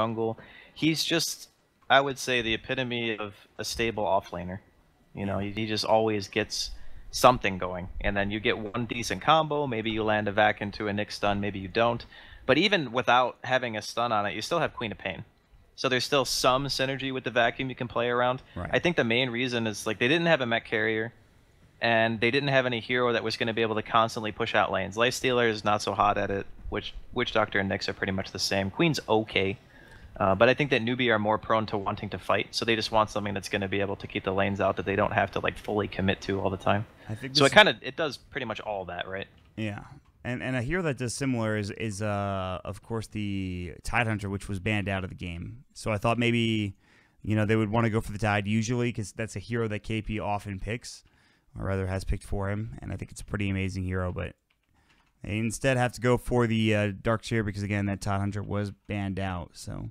jungle. He's just, I would say, the epitome of a stable offlaner. You know, he, he just always gets something going, and then you get one decent combo. Maybe you land a vac into a Nyx stun, maybe you don't. But even without having a stun on it, you still have Queen of Pain. So there's still some synergy with the vacuum you can play around. Right. I think the main reason is like they didn't have a mech carrier, and they didn't have any hero that was going to be able to constantly push out lanes. Lifestealer is not so hot at it. Which Witch Doctor and Nyx are pretty much the same. Queen's okay, uh, but I think that Newbee are more prone to wanting to fight, so they just want something that's going to be able to keep the lanes out that they don't have to like fully commit to all the time. I think So it kind of it does pretty much all that, right? Yeah. And and a hero that does similar is is uh of course the Tide Hunter, which was banned out of the game. So I thought maybe you know they would want to go for the Tide usually because that's a hero that KP often picks, or rather has picked for him, and I think it's a pretty amazing hero. But they instead have to go for the uh, Dark Seer because again that Tide Hunter was banned out. So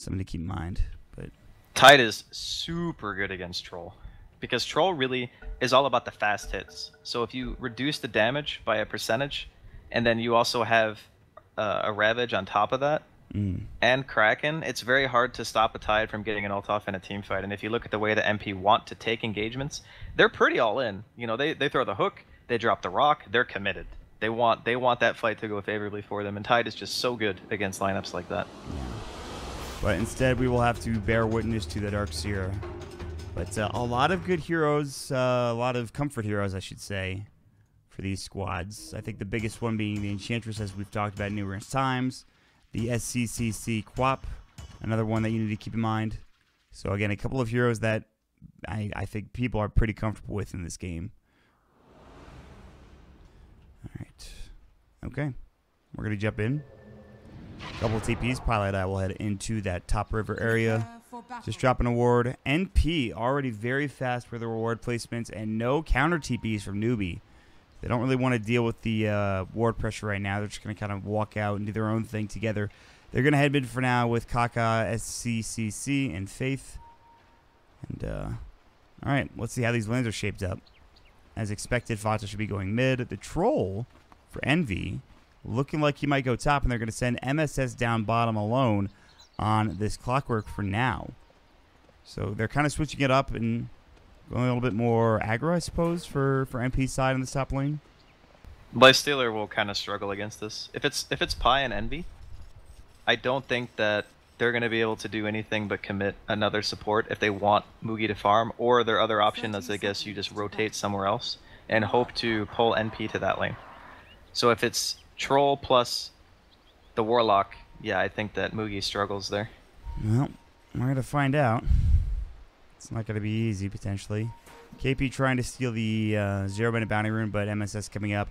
something to keep in mind. But Tide is super good against Troll because Troll really is all about the fast hits. So if you reduce the damage by a percentage, and then you also have uh, a Ravage on top of that, mm, and Kraken, it's very hard to stop a Tide from getting an ult off in a team fight. And if you look at the way the NP want to take engagements, they're pretty all in. You know, they, they throw the hook, they drop the rock, they're committed. They want they want that fight to go favorably for them, and Tide is just so good against lineups like that. But instead we will have to bear witness to the Dark Seer. But uh, a lot of good heroes, uh, a lot of comfort heroes, I should say, for these squads. I think the biggest one being the Enchantress, as we've talked about numerous times. The SCCC Quap, another one that you need to keep in mind. So again, a couple of heroes that I, I think people are pretty comfortable with in this game. All right. Okay. We're going to jump in. Couple of TPs. Pieliedie will head into that top river area. Just dropping a ward. NP already very fast for the reward placements and no counter TPs from Newbee. They don't really want to deal with the uh, ward pressure right now. They're just going to kind of walk out and do their own thing together. They're going to head mid for now with Kaka, SCCC, and Faith. And, uh, all right, let's see how these lanes are shaped up. As expected, Fata should be going mid. The Troll for Envy looking like he might go top, and they're going to send MSS down bottom alone on this clockwork for now. So they're kind of switching it up and going a little bit more aggro, I suppose, for for NP's side in the top lane. Lifestealer will kind of struggle against this. If it's if it's Pi and Envy, I don't think that they're going to be able to do anything but commit another support if they want Moogy to farm, or their other option is I guess you just rotate somewhere else and hope to pull NP to that lane. So if it's Troll plus the Warlock, yeah, I think that Moogy struggles there. Well, we're going to find out. It's not going to be easy, potentially. KP trying to steal the uh, zero minute bounty rune, but MSS coming up.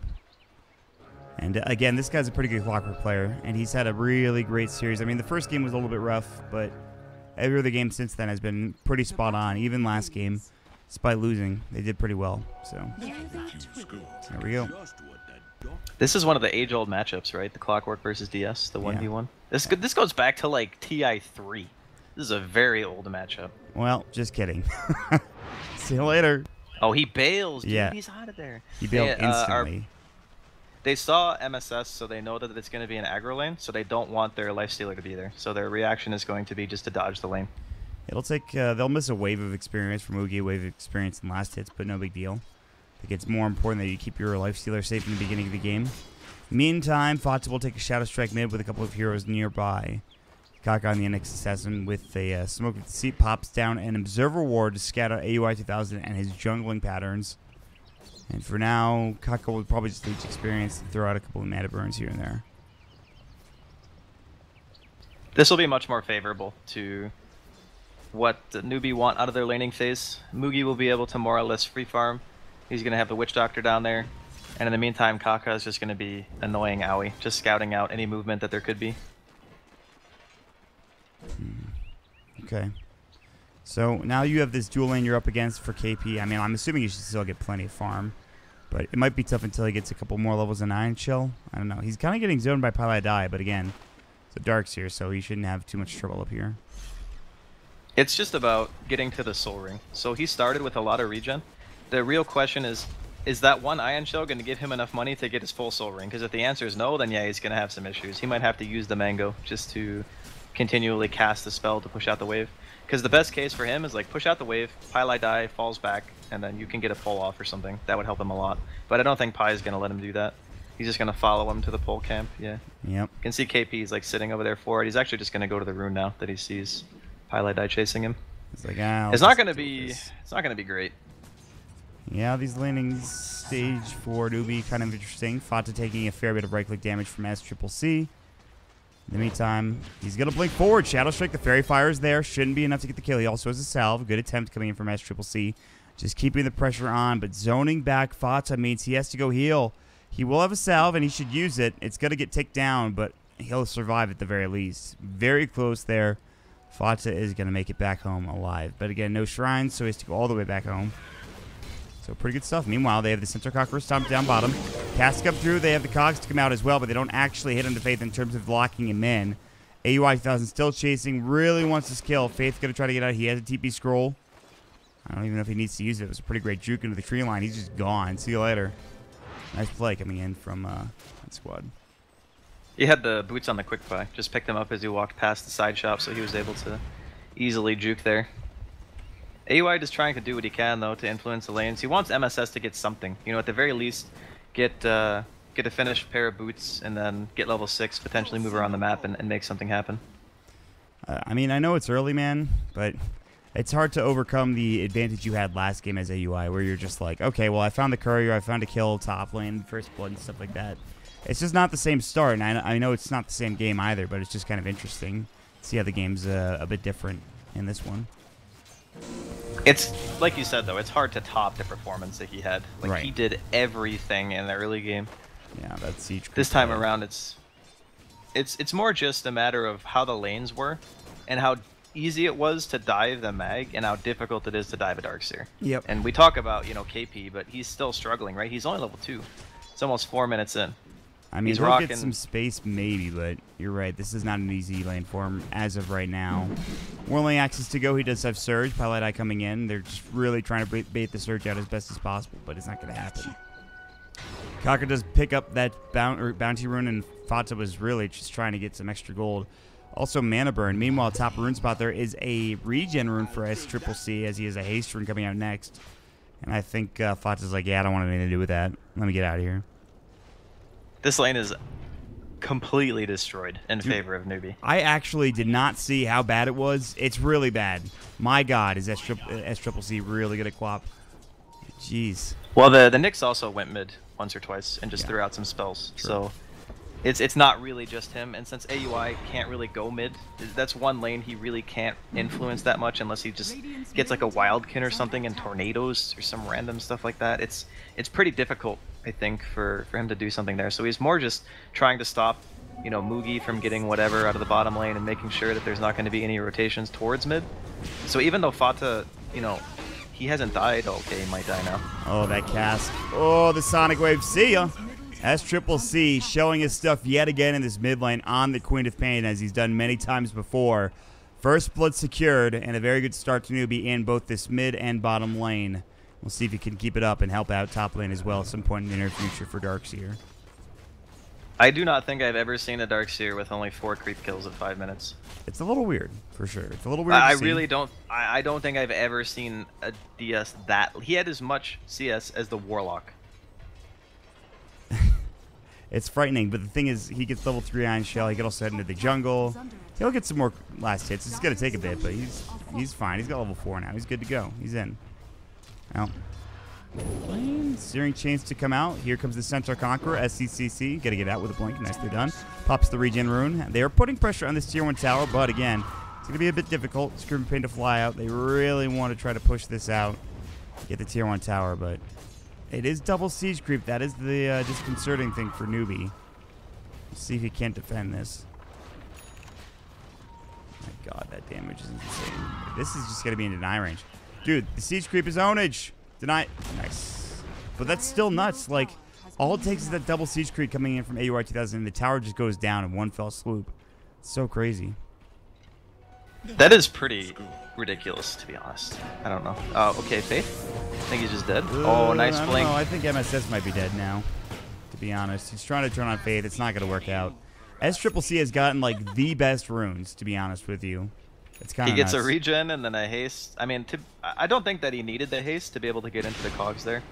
And uh, again, this guy's a pretty good clockwork player, and he's had a really great series. I mean, the first game was a little bit rough, but every other game since then has been pretty spot on. Even last game, despite losing, they did pretty well. So there we go. This is one of the age-old matchups, right? The Clockwork versus DS, the one v one. This go- this goes back to like TI three. This is a very old matchup. Well, just kidding. See you later. Oh, he bails. Dude. Yeah. he's out of there. He bailed They, uh, are- instantly. They saw MSS, so they know that it's going to be an aggro lane, so they don't want their lifestealer to be there. So their reaction is going to be just to dodge the lane. It'll take. Uh, they'll miss a wave of experience from Moogy, a wave of experience in last hits, but no big deal. I think it's more important that you keep your life stealer safe in the beginning of the game. Meantime, Fata will take a Shadow Strike mid with a couple of heroes nearby. Kaka on the Nyx Assassin with a uh, Smoke with the Seat pops down an Observer Ward to scatter AUI 2000 and his jungling patterns. And for now, Kaka will probably just leech experience and throw out a couple of mana burns here and there. This will be much more favorable to what the Newbee want out of their laning phase. Moogy will be able to more or less free farm. He's going to have the Witch Doctor down there. And in the meantime, Kaka is just going to be annoying AUI, just scouting out any movement that there could be. Hmm. Okay. So now you have this dual lane you're up against for KP. I mean, I'm assuming you should still get plenty of farm, but it might be tough until he gets a couple more levels in Iron Shell. I don't know. He's kind of getting zoned by Die, but again, the Dark Seer, so he shouldn't have too much trouble up here. It's just about getting to the Soul Ring. So he started with a lot of regen. The real question is, is that one Iron Shell going to give him enough money to get his full Soul Ring? Because if the answer is no, then yeah, he's going to have some issues. He might have to use the Mango just to continually cast the spell to push out the wave. Because the best case for him is like push out the wave, Pieliedie, falls back, and then you can get a pull off or something. That would help him a lot. But I don't think Pi is gonna let him do that. He's just gonna follow him to the pole camp. Yeah. Yep. You can see KP is like sitting over there for it. He's actually just gonna go to the rune now that he sees Pieliedie chasing him. It's like, ah, it's not gonna be. this. It's not gonna be great. Yeah, these landings stage for Newbee kind of interesting. Fata taking a fair bit of right click damage from S Triple C. In the meantime, he's gonna blink forward. Shadow Strike, the Faerie Fire is there. Shouldn't be enough to get the kill. He also has a salve. Good attempt coming in from S Triple C. Just keeping the pressure on, but zoning back Fata means he has to go heal. He will have a salve and he should use it. It's gonna get ticked down, but he'll survive at the very least. Very close there. Fata is gonna make it back home alive. But again, no shrines, so he has to go all the way back home. So pretty good stuff. Meanwhile, they have the Centaur Conqueror stomped down bottom. Cast come through. They have the cogs to come out as well, but they don't actually hit into Faith in terms of locking him in. AUI 2000 still chasing. Really wants his kill. Faith going to try to get out. He has a TP scroll. I don't even know if he needs to use it. It was a pretty great juke into the tree line. He's just gone. See you later. Nice play coming in from uh, that squad. He had the boots on the quick buy. Just picked them up as he walked past the side shop, so he was able to easily juke there. AUI just trying to do what he can though to influence the lanes. He wants MSS to get something. You know, at the very least, get uh, get a finished pair of boots and then get level six, potentially move around the map and, and make something happen. Uh, I mean, I know it's early, man, but it's hard to overcome the advantage you had last game as AUI, where you're just like, okay, well, I found the courier, I found a kill, top lane, first blood, and stuff like that. It's just not the same start, and I, I know it's not the same game either, but it's just kind of interesting. To see how the game's uh, a bit different in this one. It's like you said though, it's hard to top the performance that he had. Like Right. he did everything in the early game. Yeah, that's siege. This time around, it's it's it's more just a matter of how the lanes were, and how easy it was to dive the mag, and how difficult it is to dive a Darkseer. Yep. And we talk about you know KP, but he's still struggling, right? He's only level two. It's almost four minutes in. I mean, he's he'll rocking- get some space maybe, but you're right. This is not an easy lane for him as of right now. Whirling Axes to go. He does have Surge. Pieliedie coming in. They're just really trying to bait, bait the Surge out as best as possible, but it's not going to happen. Kaka does pick up that boun- or bounty rune, and Fata was really just trying to get some extra gold. Also, mana burn. Meanwhile, top rune spot there is a regen rune for S Triple C, as he has a haste rune coming out next. And I think uh, Fata's like, yeah, I don't want anything to do with that. Let me get out of here. This lane is completely destroyed in Dude. favor of Newbee. I actually did not see how bad it was. It's really bad. My God, is S triple uh, S triple C really good at Quap? Jeez. Well, the the Nyx also went mid once or twice and just Yeah. threw out some spells. True. So it's it's not really just him. And since AUI can't really go mid, that's one lane he really can't influence that much unless he just gets like a wildkin or something and tornadoes or some random stuff like that. It's it's pretty difficult, I think, for for him to do something there. So he's more just trying to stop. You know, Moogy from getting whatever out of the bottom lane and making sure that there's not going to be any rotations towards mid. So even though Fata, you know, he hasn't died, okay, he might die now. Oh, that cast. Oh, the Sonic Wave. See ya. S triple C showing his stuff yet again in this mid lane on the Queen of Pain as he's done many times before. First blood secured and a very good start to Newbee in both this mid and bottom lane. We'll see if he can keep it up and help out top lane as well at some point in the near future for Darkseer. I do not think I've ever seen a Darkseer with only four creep kills at five minutes. It's a little weird, for sure. It's a little weird. I, I really don't. I, I don't think I've ever seen a DS that. He had as much CS as the Warlock. It's frightening, but the thing is, he gets level 3 Iron Shell. He can also head into the jungle. He'll get some more last hits. It's going to take a bit, but he's he's fine. He's got level 4 now. He's good to go. He's in. Flame, Searing Chains to come out. Here comes the Centaur Conqueror, SCCC. Got to get out with a blink. Nicely done. Pops the regen rune. They are putting pressure on this tier 1 tower, but again, it's going to be a bit difficult. Screaming Pain to fly out. They really want to try to push this out. Get the tier 1 tower, but it is double siege creep. That is the uh, disconcerting thing for Newbee. Let's see if he can't defend this. My god, that damage is insane. This is just going to be in deny range. Dude, the siege creep is ownage. Deny. Nice. But that's still nuts. Like, all it takes is that double siege creep coming in from AUI 2000 and the tower just goes down in one fell swoop. It's so crazy. That is pretty ridiculous, to be honest. I don't know. Uh, okay, Faith. I think he's just dead. Oh, Uh, nice I blink. know. I think MSS might be dead now. To be honest, he's trying to turn on Faith. It's not going to work out. S Triple C has gotten like the best runes, to be honest with you. It's kind He gets a regen and then a haste. I mean, to, I don't think that he needed the haste to be able to get into the cogs there.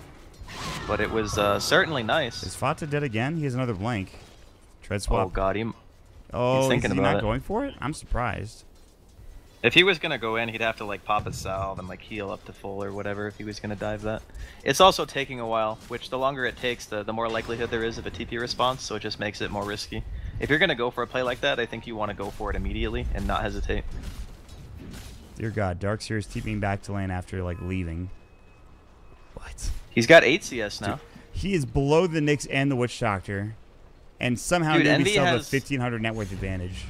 But it was uh, certainly nice. Is Fata dead again? He has another blank. Tread swap. Oh god, he, Oh, is thinking he about not it. going for it? I'm surprised. if he was gonna go in, he'd have to like pop a salve and like heal up to full or whatever if he was gonna dive that. It's also taking a while, which the longer it takes, the, the more likelihood there is of a TP response, so it just makes it more risky. If you're gonna go for a play like that, I think you want to go for it immediately and not hesitate. Dear God, Darkseer is TPing back to lane after like leaving. What? He's got 8 CS now. He is below the Nyx and the Witch Doctor, and somehow Dude, Newbee Envy still has- has a 1500 net worth advantage.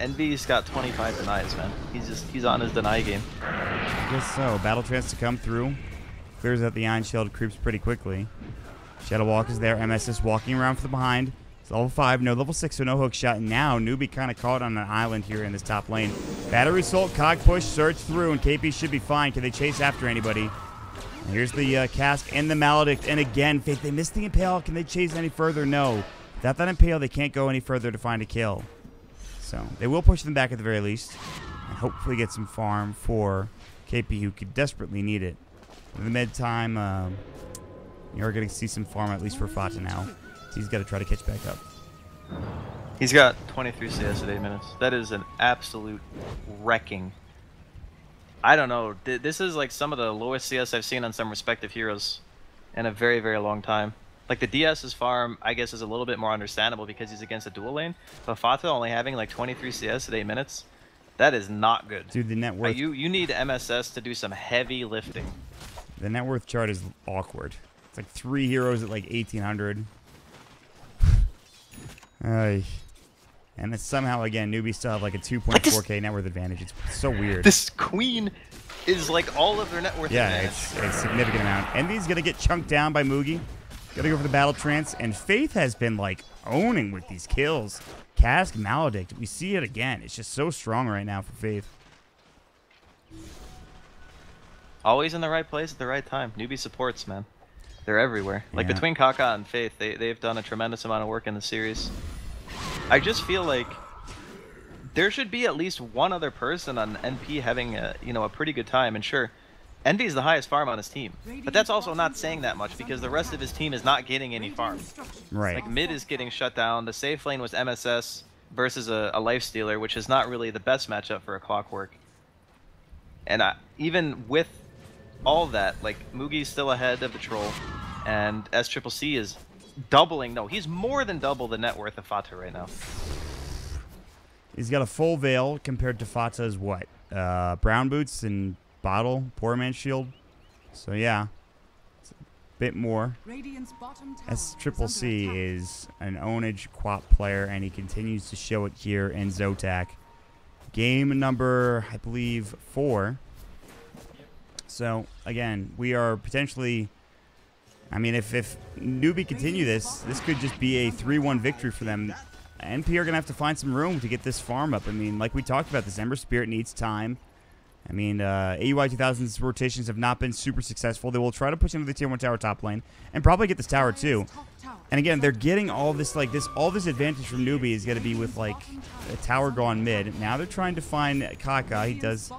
Envy's got 25 denies, man. He's just he's on his deny game. I guess so. Battle trance to come through. Clears out the Iron Shield, creeps pretty quickly. Shadow Walk is there. MSS walking around from behind. It's level 5, no level 6, so no hook shot. Now Newbee kind of caught on an island here in this top lane. Battery Assault, Cog Push, Surge through, and KP should be fine. Can they chase after anybody? And here's the uh, Cask and the Maledict. And again, Faith, they missed the Impale. Can they chase any further? No. Without that Impale, they can't go any further to find a kill. So they will push them back at the very least. And hopefully get some farm for KP who could desperately need it. In the mid time, um, you're going to see some farm at least for Fata now. He's got to try to catch back up. He's got 23 CS at 8 minutes. That is an absolute wrecking. I don't know. This is like some of the lowest CS I've seen on some respective heroes in a very, very long time. Like the DS's farm, I guess, is a little bit more understandable because he's against a dual lane. But Fata only having like 23 CS at 8 minutes, that is not good. Dude, the net Uh, worth you you need MSS to do some heavy lifting. the net worth chart is awkward. It's like three heroes at like 1800. Ay. And it's somehow again Newbees still have like a 2.4k net worth advantage. It's so weird. This queen is like all of their net worth. Yeah, advantage. it's a significant amount. Envy's gonna get chunked down by Moogy. Gotta go for the battle trance, and Faith has been like owning with these kills. Cask Maledict, we see it again. It's just so strong right now for Faith. Always in the right place at the right time. Newbee supports, man. They're everywhere. Like Yeah. between Kaka and Faith, they they've done a tremendous amount of work in the series. I just feel like there should be at least one other person on NP having a you know a pretty good time. And sure, Envy is the highest farm on his team, but that's also not saying that much because the rest of his team is not getting any farm. Right. Like mid is getting shut down. The safe lane was MSS versus a, a life stealer, which is not really the best matchup for a clockwork. And I, even with all that, like Moogy's still ahead of the troll, and S Triple C is doubling. No, he's more than double the net worth of Fata right now. He's got a full veil compared to Fata's what? Uh, brown boots and bottle, poor man's shield. So yeah, it's a bit more. S Triple C is an ownage quap player, and he continues to show it here in Zotac. Game number, I believe, four. So again, we are potentially. I mean, if if Newbee continue this, this could just be a three-one victory for them. NP are gonna have to find some room to get this farm up. I mean, like we talked about, this Ember Spirit needs time. I mean, uh, AUI 2000's rotations have not been super successful. They will try to push into the tier one tower top lane and probably get this tower too. And again, they're getting all this like this all this advantage from Newbee is going to be with like a tower gone mid. Now they're trying to find Kaka. He does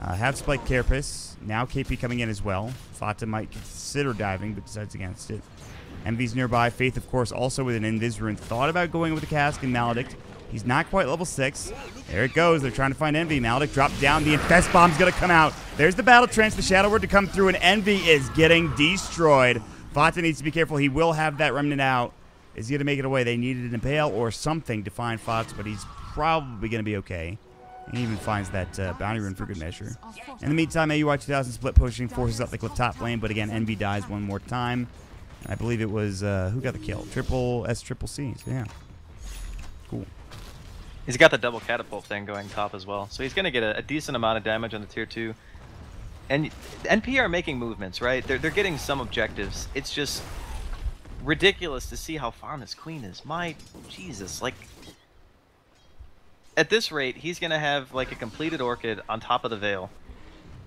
uh, have Spike Carapace. Now KP coming in as well. Fata might consider diving, but decides against it. Envy's nearby. Faith, of course, also with an Invis rune. Thought about going with the Cask and Maledict. He's not quite level 6. There it goes. They're trying to find Envy. Maledict dropped down. The Infest Bomb's going to come out. There's the Battle Trance, the Shadow Word to come through, and Envy is getting destroyed. Fata needs to be careful. He will have that Remnant out. Is he going to make it away? They needed an Impale or something to find Fata, but he's probably going to be okay. He even finds that uh, bounty rune for good measure. In the meantime, AUI 2000 split pushing forces up the cliff top lane, but again, Envy dies one more time. And I believe it was uh, who got the kill? Triple S Triple C. So yeah, cool. He's got the double catapult thing going top as well, so he's gonna get a, a decent amount of damage on the tier two. And NP are making movements, right? They're they're getting some objectives. It's just ridiculous to see how farm this queen is. My Jesus, like at this rate, he's gonna have like a completed orchid on top of the veil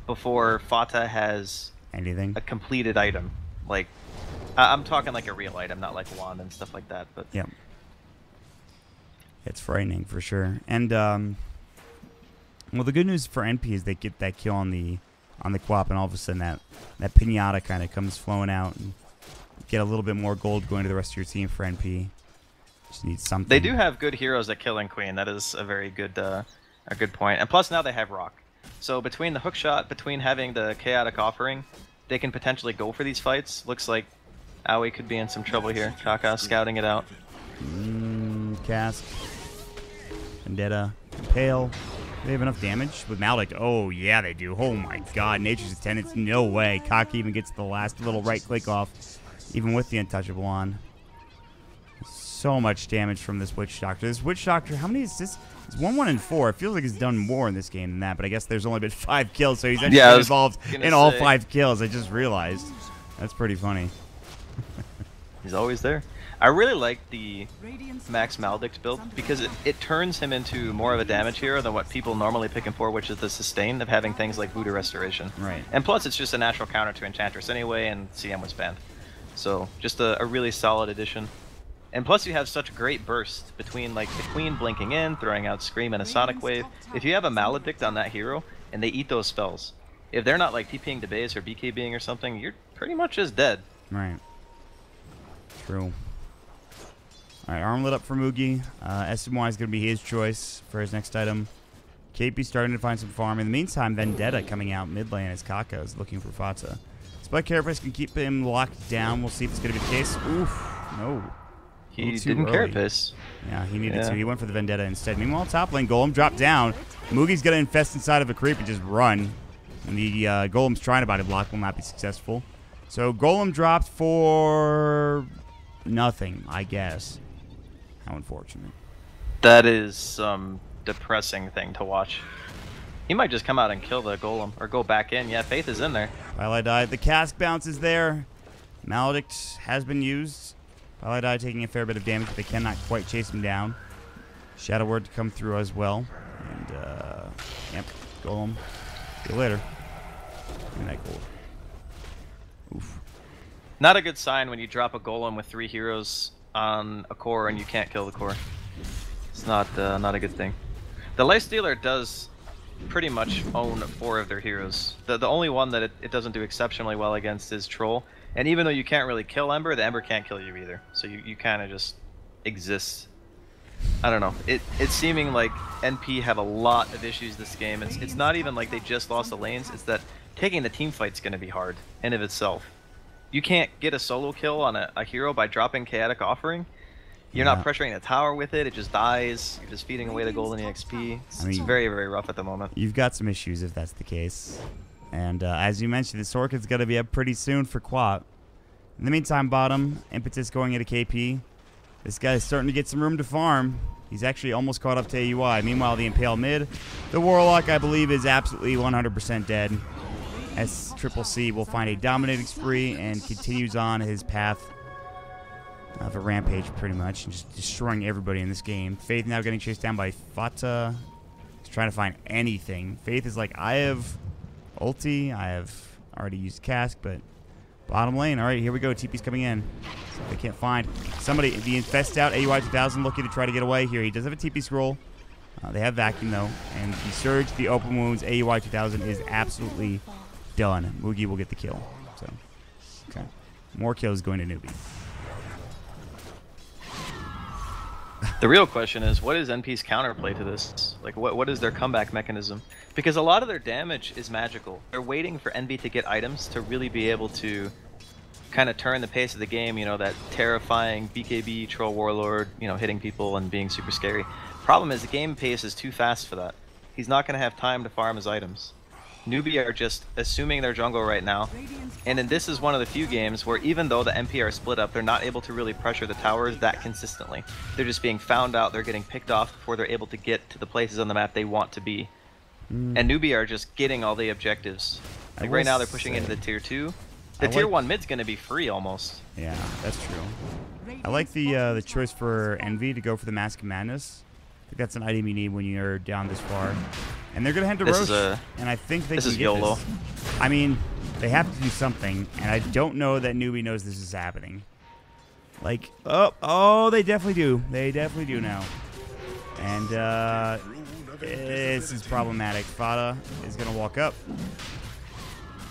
before Fata has Anything? a completed item. Like I- I'm talking like a real item, not like wand and stuff like that. But Yeah. It's frightening for sure. And um, well, the good news for NP is they get that kill on the on the quap, and all of a sudden that that pinata kind of comes flowing out and get a little bit more gold going to the rest of your team for NP. Just need something. They do have good heroes at killing Queen. That is a very good uh, a good point. And plus now they have Rock. So between the hook shot, between having the chaotic offering, they can potentially go for these fights. Looks like AUI could be in some trouble here. Kaka scouting it out. Mm, cask. Vendetta. Pale. They have enough damage with Malik. Oh, yeah, they do. Oh, my God. Nature's Attendants. No way. Kaka even gets the last little right click off, even with the Untouchable on. So much damage from this Witch Doctor. This Witch Doctor, how many is this? It's 1 1 and 4. It feels like he's done more in this game than that, but I guess there's only been five kills, so he's actually Yeah, involved in all five kills. I just realized. That's pretty funny. He's always there. I really like the Max Maledict build because it, it turns him into more of a damage hero than what people normally pick him for, which is the sustain of having things like Voodoo Restoration. Right. And plus, it's just a natural counter to Enchantress anyway, and CM was banned. So, just a, a really solid addition. And plus, you have such great burst between like the Queen blinking in, throwing out Scream and a Sonic Wave. If you have a Maledict on that hero, and they eat those spells, if they're not like TPing to base or BKBing or something, you're pretty much just dead. Right. True. All right, arm lit up for Moogy. Uh, SMY is going to be his choice for his next item. KP starting to find some farm. In the meantime, Vendetta coming out mid lane as Kaka is looking for Fata. Spike Carapace can keep him locked down. We'll see if it's going to be the case. Oof. No. He didn't early. carapace. Yeah, he needed Yeah. to. He went for the Vendetta instead. Meanwhile, top lane Golem dropped down. Moogy's going to infest inside of a creep and just run. And the uh, Golem's trying to body block will not be successful. So Golem dropped for nothing, I guess. How unfortunate. That is some depressing thing to watch. He might just come out and kill the golem or go back in. Yeah, Faith is in there. Twilight Eye. The cask bounce is there. Maledict has been used. Eye taking a fair bit of damage, but they cannot quite chase him down. Shadow Word to come through as well. And, uh, yep, Golem. See you later. Give that. Oof. Not a good sign when you drop a golem with three heroes on a core and you can't kill the core. It's not uh, not a good thing. The Life Stealer does pretty much own four of their heroes. The the only one that it, it doesn't do exceptionally well against is Troll. And even though you can't really kill Ember, the Ember can't kill you either. So you, you kind of just exist. I don't know. It it's seeming like NP have a lot of issues this game. It's it's not even like they just lost the lanes. It's that taking the team fight's going to be hard in of itself. You can't get a solo kill on a, a hero by dropping chaotic offering. You're not pressuring the tower with it. It just dies. You're just feeding away the golden EXP. It's, I it's very very rough at the moment. You've got some issues if that's the case. And uh, as you mentioned, the Sorkin's going to be up pretty soon for Quat. In the meantime, bottom, Impetus going into KP. This guy's starting to get some room to farm. He's actually almost caught up to AUI. Meanwhile, the Impale mid. The Warlock, I believe, is absolutely 100% dead. S Triple C will find a dominating spree and continues on his path of a rampage, pretty much, and just destroying everybody in this game. Faith now getting chased down by Fata. He's trying to find anything. Faith is like, I have ulti. I have already used cask, but bottom lane. All right, here we go. TP's coming in. They can't find somebody. The infest out. AUI 2000 looking to try to get away here. He does have a TP scroll. Uh, they have vacuum though, and the surge, the open wounds. AUI 2000 is absolutely done. Moogy will get the kill. So, okay, more kills going to Newbee. The real question is, what is NP's counterplay to this? Like, what what is their comeback mechanism? Because a lot of their damage is magical. They're waiting for Envy to get items to really be able to kind of turn the pace of the game. You know, that terrifying BKB troll warlord, you know, hitting people and being super scary. Problem is, the game pace is too fast for that. He's not going to have time to farm his items. Newbee are just assuming their jungle right now, and then this is one of the few games where even though the NP are split up, they're not able to really pressure the towers that consistently. They're just being found out, they're getting picked off before they're able to get to the places on the map they want to be. And Newbee are just getting all the objectives. Like right now they're pushing say- into the tier 2. The I tier like- 1 mid's gonna be free almost. Yeah, that's true. I like the uh, the choice for Envy to go for the Mask of Madness. I think that's an item you need when you're down this far. And they're gonna head to This Roche, a- and I think they this can is get YOLO. this. I mean, they have to do something, and I don't know that Newbee knows this is happening. Like, oh, oh, they definitely do. They definitely do now. And uh, this is problematic. Fata is going to walk up.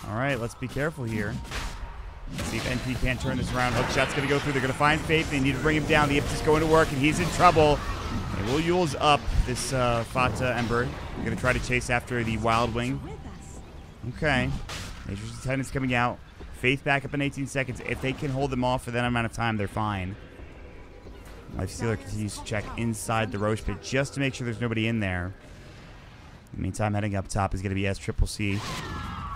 All right, let's be careful here. See if NP can't turn this around. Hookshot's going to go through. They're going to find Faith. They need to bring him down. The Imp is going to work, and he's in trouble. They will Eul's up this uh, Fata Ember. They're going to try to chase after the Wild Wing. Okay. Major Lieutenant's coming out. Faith back up in 18 seconds. If they can hold them off for that amount of time, they're fine. Life Stealer continues to check inside the Rosh pit just to make sure there's nobody in there. In the meantime, heading up top is going to be S Triple C.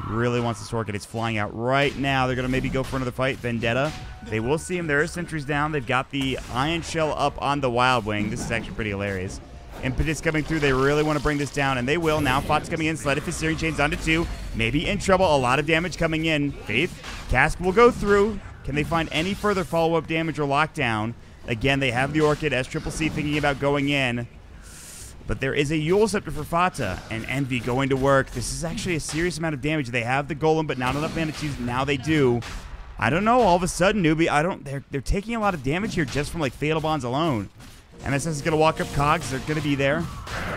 Really wants this Orchid. It's flying out right now. They're going to maybe go for another fight. Vendetta. They will see him. There are sentries down. They've got the Iron Shell up on the Wild Wing. This is actually pretty hilarious. Impetus coming through. They really want to bring this down, and they will. Now Fot's coming in. Sled his Searing Chains onto two. Maybe in trouble. A lot of damage coming in. Faith. Cask will go through. Can they find any further follow-up damage or lockdown? Again, they have the Orchid. S Triple C thinking about going in. But there is a Eul's Scepter for Fata and Envy going to work. This is actually a serious amount of damage. They have the Golem, but not enough mana to use. Now they do. I don't know. All of a sudden, Newbee, I don't. They're they're taking a lot of damage here just from like Fatal Bonds alone. MSS is gonna walk up Cogs. They're gonna be there.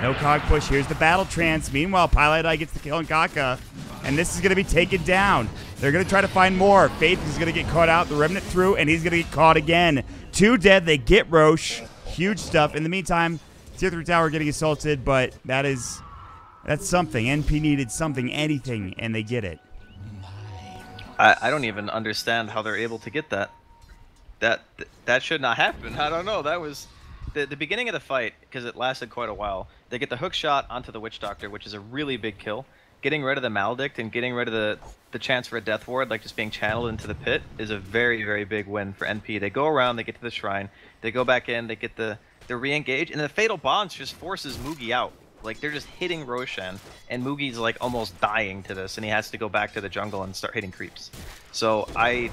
No Cog push. Here's the battle trance. Meanwhile, Pieliedie gets the kill on Kaka, and this is gonna be taken down. They're gonna try to find more. Faith is gonna get caught out. The Remnant through, and he's gonna get caught again. Two dead. They get Rosh. Huge stuff. In the meantime, Tier 3 tower getting assaulted, but that is that's something. NP needed something, anything, and they get it. I, I don't even understand how they're able to get that. That that should not happen. I don't know. That was the the beginning of the fight because it lasted quite a while. They get the hook shot onto the witch doctor, which is a really big kill. Getting rid of the maledict and getting rid of the the chance for a death ward, like just being channeled into the pit, is a very very big win for NP. They go around, they get to the shrine, they go back in, they get the they re-engage, and the Fatal Bonds just forces Moogy out. Like, they're just hitting Roshan, and Moogy's, like, almost dying to this, and he has to go back to the jungle and start hitting creeps. So, I...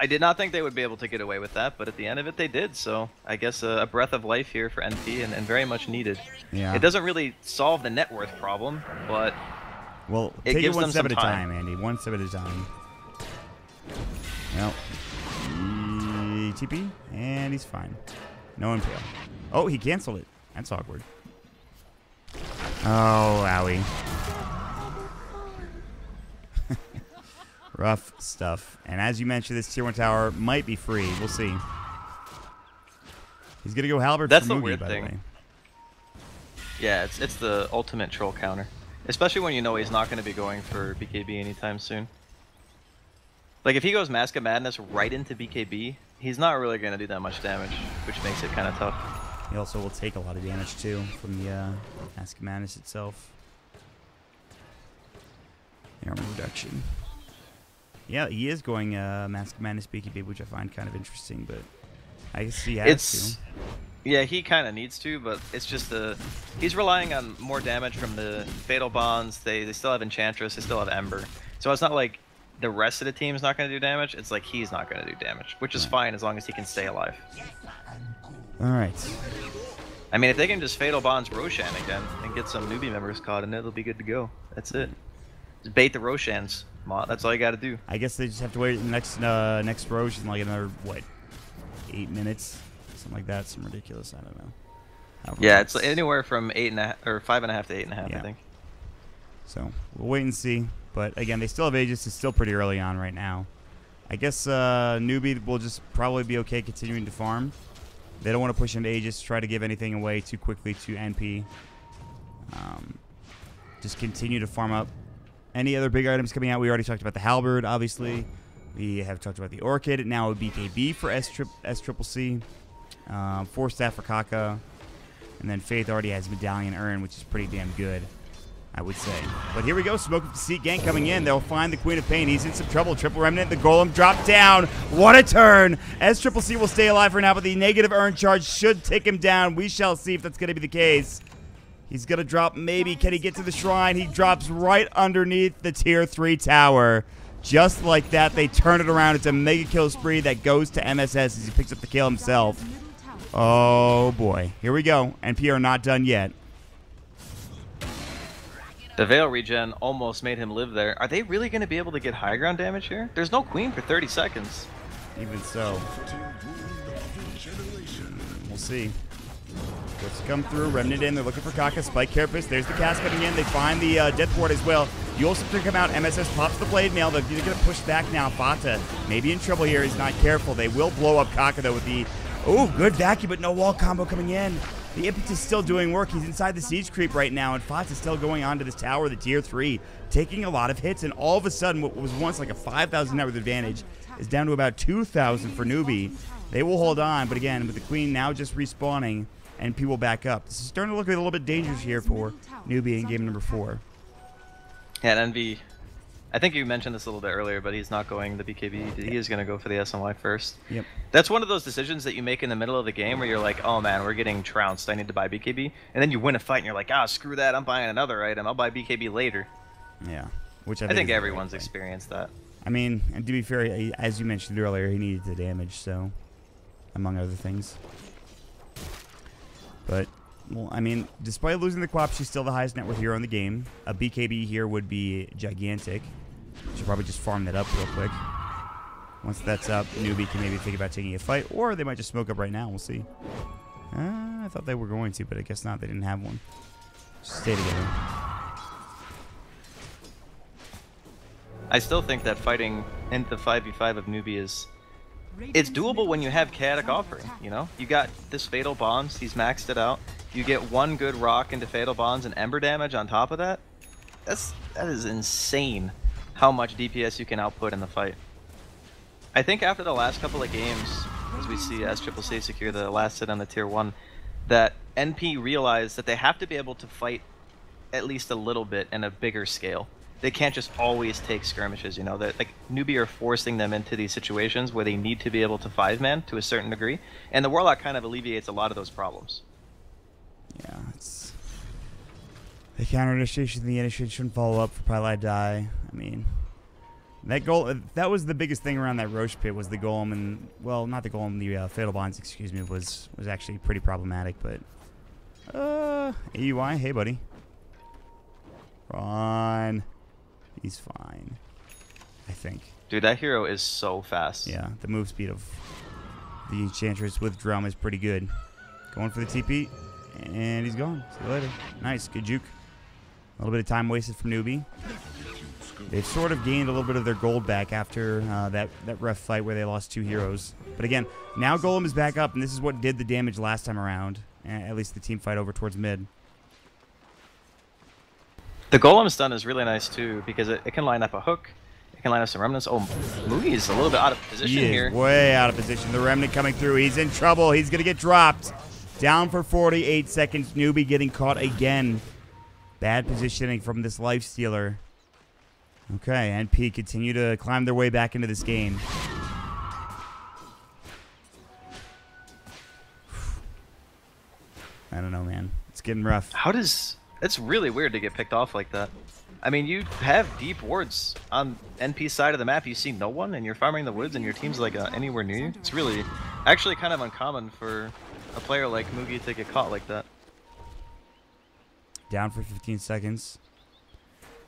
I did not think they would be able to get away with that, but at the end of it, they did. So, I guess a, a breath of life here for NP, and, and, very much needed. Yeah. It doesn't really solve the net worth problem, but... Well, it take it one step at a time. time, Andy. One step at a time. Well, TP, and he's fine. No impale. Oh, he canceled it. That's awkward. Oh, AUI. Rough stuff. And as you mentioned, this tier 1 tower might be free. We'll see. He's going to go Halberd That's the weird by thing. the way. Yeah, it's, it's the ultimate troll counter. Especially when you know he's not going to be going for BKB anytime soon. Like, if he goes Mask of Madness right into BKB, he's not really going to do that much damage, which makes it kind of tough. He also will take a lot of damage too from the uh, Mask of Madness itself. Armor reduction. Yeah, he is going uh, Mask of Madness BKB, which I find kind of interesting, but I guess he has it's, to. Yeah, he kind of needs to, but it's just the he's relying on more damage from the Fatal Bonds. They they still have Enchantress, they still have Ember, so it's not like the rest of the team's not going to do damage, it's like he's not going to do damage, which is fine as long as he can stay alive. All right. I mean, if they can just Fatal Bonds Roshan again and get some Newbee members caught in it, it'll be good to go. That's it. Just bait the Roshans. That's all you got to do. I guess they just have to wait the next uh, next Roshan like another what, eight minutes, something like that. Some ridiculous. I don't know. Yeah, it's anywhere from eight and a half or five and a half to eight and a half. Yeah. I think. So we'll wait and see. But again, they still have Aegis. It's still pretty early on right now. I guess uh, Newbee will just probably be okay continuing to farm. They don't want to push into Aegis, try to give anything away too quickly to NP. Um, just continue to farm up. Any other big items coming out? We already talked about the Halberd, obviously. We have talked about the Orchid. Now a BKB for S, tri S Triple C. Um, Force Staff for Kaka. And then Faith already has Medallion Urn, which is pretty damn good. I would say. But here we go. Smoke of Deceit gang coming in. They'll find the Queen of Pain. He's in some trouble. Triple Remnant. The Golem dropped down. What a turn. S Triple C will stay alive for now, but the negative urn charge should take him down. We shall see if that's going to be the case. He's going to drop maybe. Can he get to the shrine? He drops right underneath the tier 3 tower. Just like that, they turn it around. It's a mega kill spree that goes to MSS as he picks up the kill himself. Oh, boy. Here we go. NP are not done yet. The Veil regen almost made him live there. Are they really going to be able to get high ground damage here? There's no queen for 30 seconds. Even so. We'll see. To come through? Remnant in. They're looking for Kaka. Spike Carapace. There's the cast coming in. They find the uh, Death Ward as well. You also come out. MSS pops the blade mail. They're going to push back now. Fata maybe in trouble here. He's not careful. They will blow up Kaka though with the. Oh, good vacuum, but no wall combo coming in. The Impetus is still doing work. He's inside the siege creep right now, and Fox is still going on to this tower, the tier 3, taking a lot of hits, and all of a sudden, what was once like a 5,000 net worth advantage is down to about 2,000 for Newbee. They will hold on, but again, with the Queen now just respawning, and people back up. This is starting to look a little bit dangerous here for Newbee in game number 4. Yeah, and Envy I think you mentioned this a little bit earlier, but he's not going the BKB. He is going to go for the SNY first. Yep. That's one of those decisions that you make in the middle of the game where you're like, oh man, we're getting trounced. I need to buy BKB. And then you win a fight and you're like, ah, screw that. I'm buying another item. I'll buy BKB later. Yeah. Which I think, I think everyone's experienced that. I mean, and to be fair, as you mentioned earlier, he needed the damage, so among other things. But well, I mean, despite losing the QoP, she's still the highest net worth hero in the game. A BKB here would be gigantic. Should probably just farm that up real quick. Once that's up, Newbee can maybe think about taking a fight, or they might just smoke up right now. We'll see. Uh, I thought they were going to, but I guess not. They didn't have one. stay together. I still think that fighting in the 5v5 of Newbee is it's doable when you have chaotic offering you know you got this fatal bonds he's maxed it out you get one good rock into fatal bonds and ember damage on top of that that's that is insane how much DPS you can output in the fight. I think after the last couple of games, as we see S Triple C secure the last hit on the tier 1, that NP realized that they have to be able to fight at least a little bit in a bigger scale. They can't just always take skirmishes, you know. That like Newbee are forcing them into these situations where they need to be able to five man to a certain degree, and the warlock kind of alleviates a lot of those problems. Yeah, it's the counter initiation, the initiation follow up for Pieliedie. I mean, that goal, that was the biggest thing around that Rosh pit was the golem and, well, not the golem, the uh, Fatal Bonds, excuse me, was, was actually pretty problematic, but, uh, AUI, hey buddy. Run. He's fine. I think. Dude, that hero is so fast. Yeah, the move speed of the Enchantress with Drum is pretty good. Going for the TP, and he's gone. See you later. Nice, good juke. A little bit of time wasted from Newbee. They've sort of gained a little bit of their gold back after uh, that, that rough fight where they lost two heroes. But again, now Golem is back up, and this is what did the damage last time around. At least the team fight over towards mid. The Golem stun is really nice too, because it, it can line up a hook, it can line up some remnants. Oh, Moogy is a little bit out of position he here. way out of position. The remnant coming through. He's in trouble. He's going to get dropped. Down for 48 seconds. Newbee getting caught again. Bad positioning from this life stealer. Okay, NP continue to climb their way back into this game. I don't know, man. It's getting rough. How does... It's really weird to get picked off like that. I mean, you have deep wards on NP side of the map. You see no one, and you're farming the woods, and your team's like uh, anywhere near you. It's really, actually, kind of uncommon for a player like Moogy to get caught like that. Down for 15 seconds.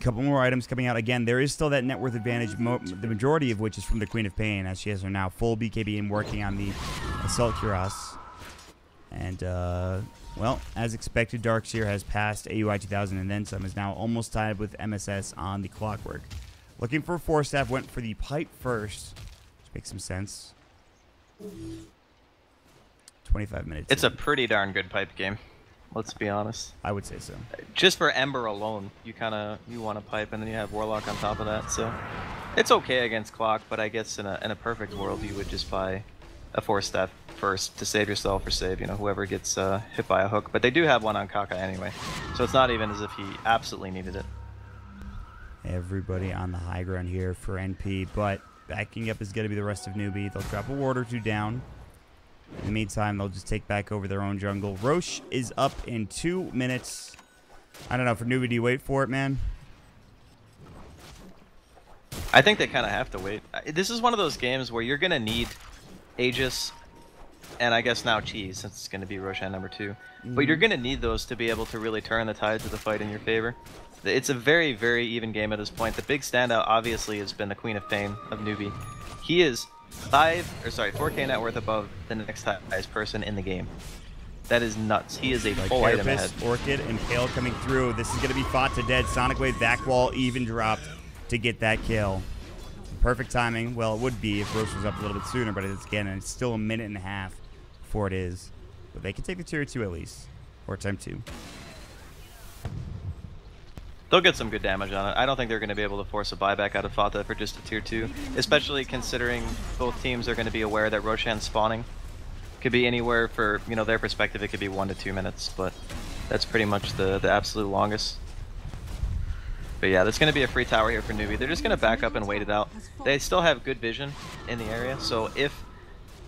Couple more items coming out. Again, there is still that net worth advantage, the majority of which is from the Queen of Pain, as she has her now full BKB and working on the Assault Cuirass. And, uh, well, as expected, Darkseer has passed AUI 2000 and then some, is now almost tied with MSS on the Clockwork. Looking for a Force Staff, went for the Pipe first, which makes some sense. 25 minutes. It's in. a pretty darn good pipe game. Let's be honest. I would say so. Just for Ember alone, you kind of you want a pipe, and then you have Warlock on top of that. So it's okay against Clock, but I guess in a in a perfect world, you would just buy a Force Staff first to save yourself or save you know whoever gets uh, hit by a hook. But they do have one on Kaka anyway, so it's not even as if he absolutely needed it. Everybody on the high ground here for NP, but backing up is going to be the rest of Newbee. They'll drop a ward or two down. In the meantime, they'll just take back over their own jungle. Rosh is up in two minutes. I don't know. For Newbee, do you wait for it, man? I think they kind of have to wait. This is one of those games where you're going to need Aegis and I guess now Cheese, since it's going to be Roshan number two. Mm -hmm. But you're mm-hmm. going to need those to be able to really turn the tides of the fight in your favor. It's a very, very even game at this point. The big standout, obviously, has been the Queen of Pain of Newbee. He is five or sorry, 4K net worth above the next highest person in the game. That is nuts. He is a Like full item ahead. Orchid, Impale coming through. This is going to be fought to dead. Sonic Wave back wall even dropped to get that kill. Perfect timing. Well, it would be if Rosh was up a little bit sooner, but it's again, it's still a minute and a half before it is. But they can take the tier two at least, or attempt two. They'll get some good damage on it. I don't think they're going to be able to force a buyback out of Fata for just a tier 2, especially considering both teams are going to be aware that Roshan's spawning. Could be anywhere for, you know, their perspective, it could be 1 to 2 minutes, but that's pretty much the, the absolute longest. But yeah, there's going to be a free tower here for Newbee. They're just going to back up and wait it out. They still have good vision in the area, so if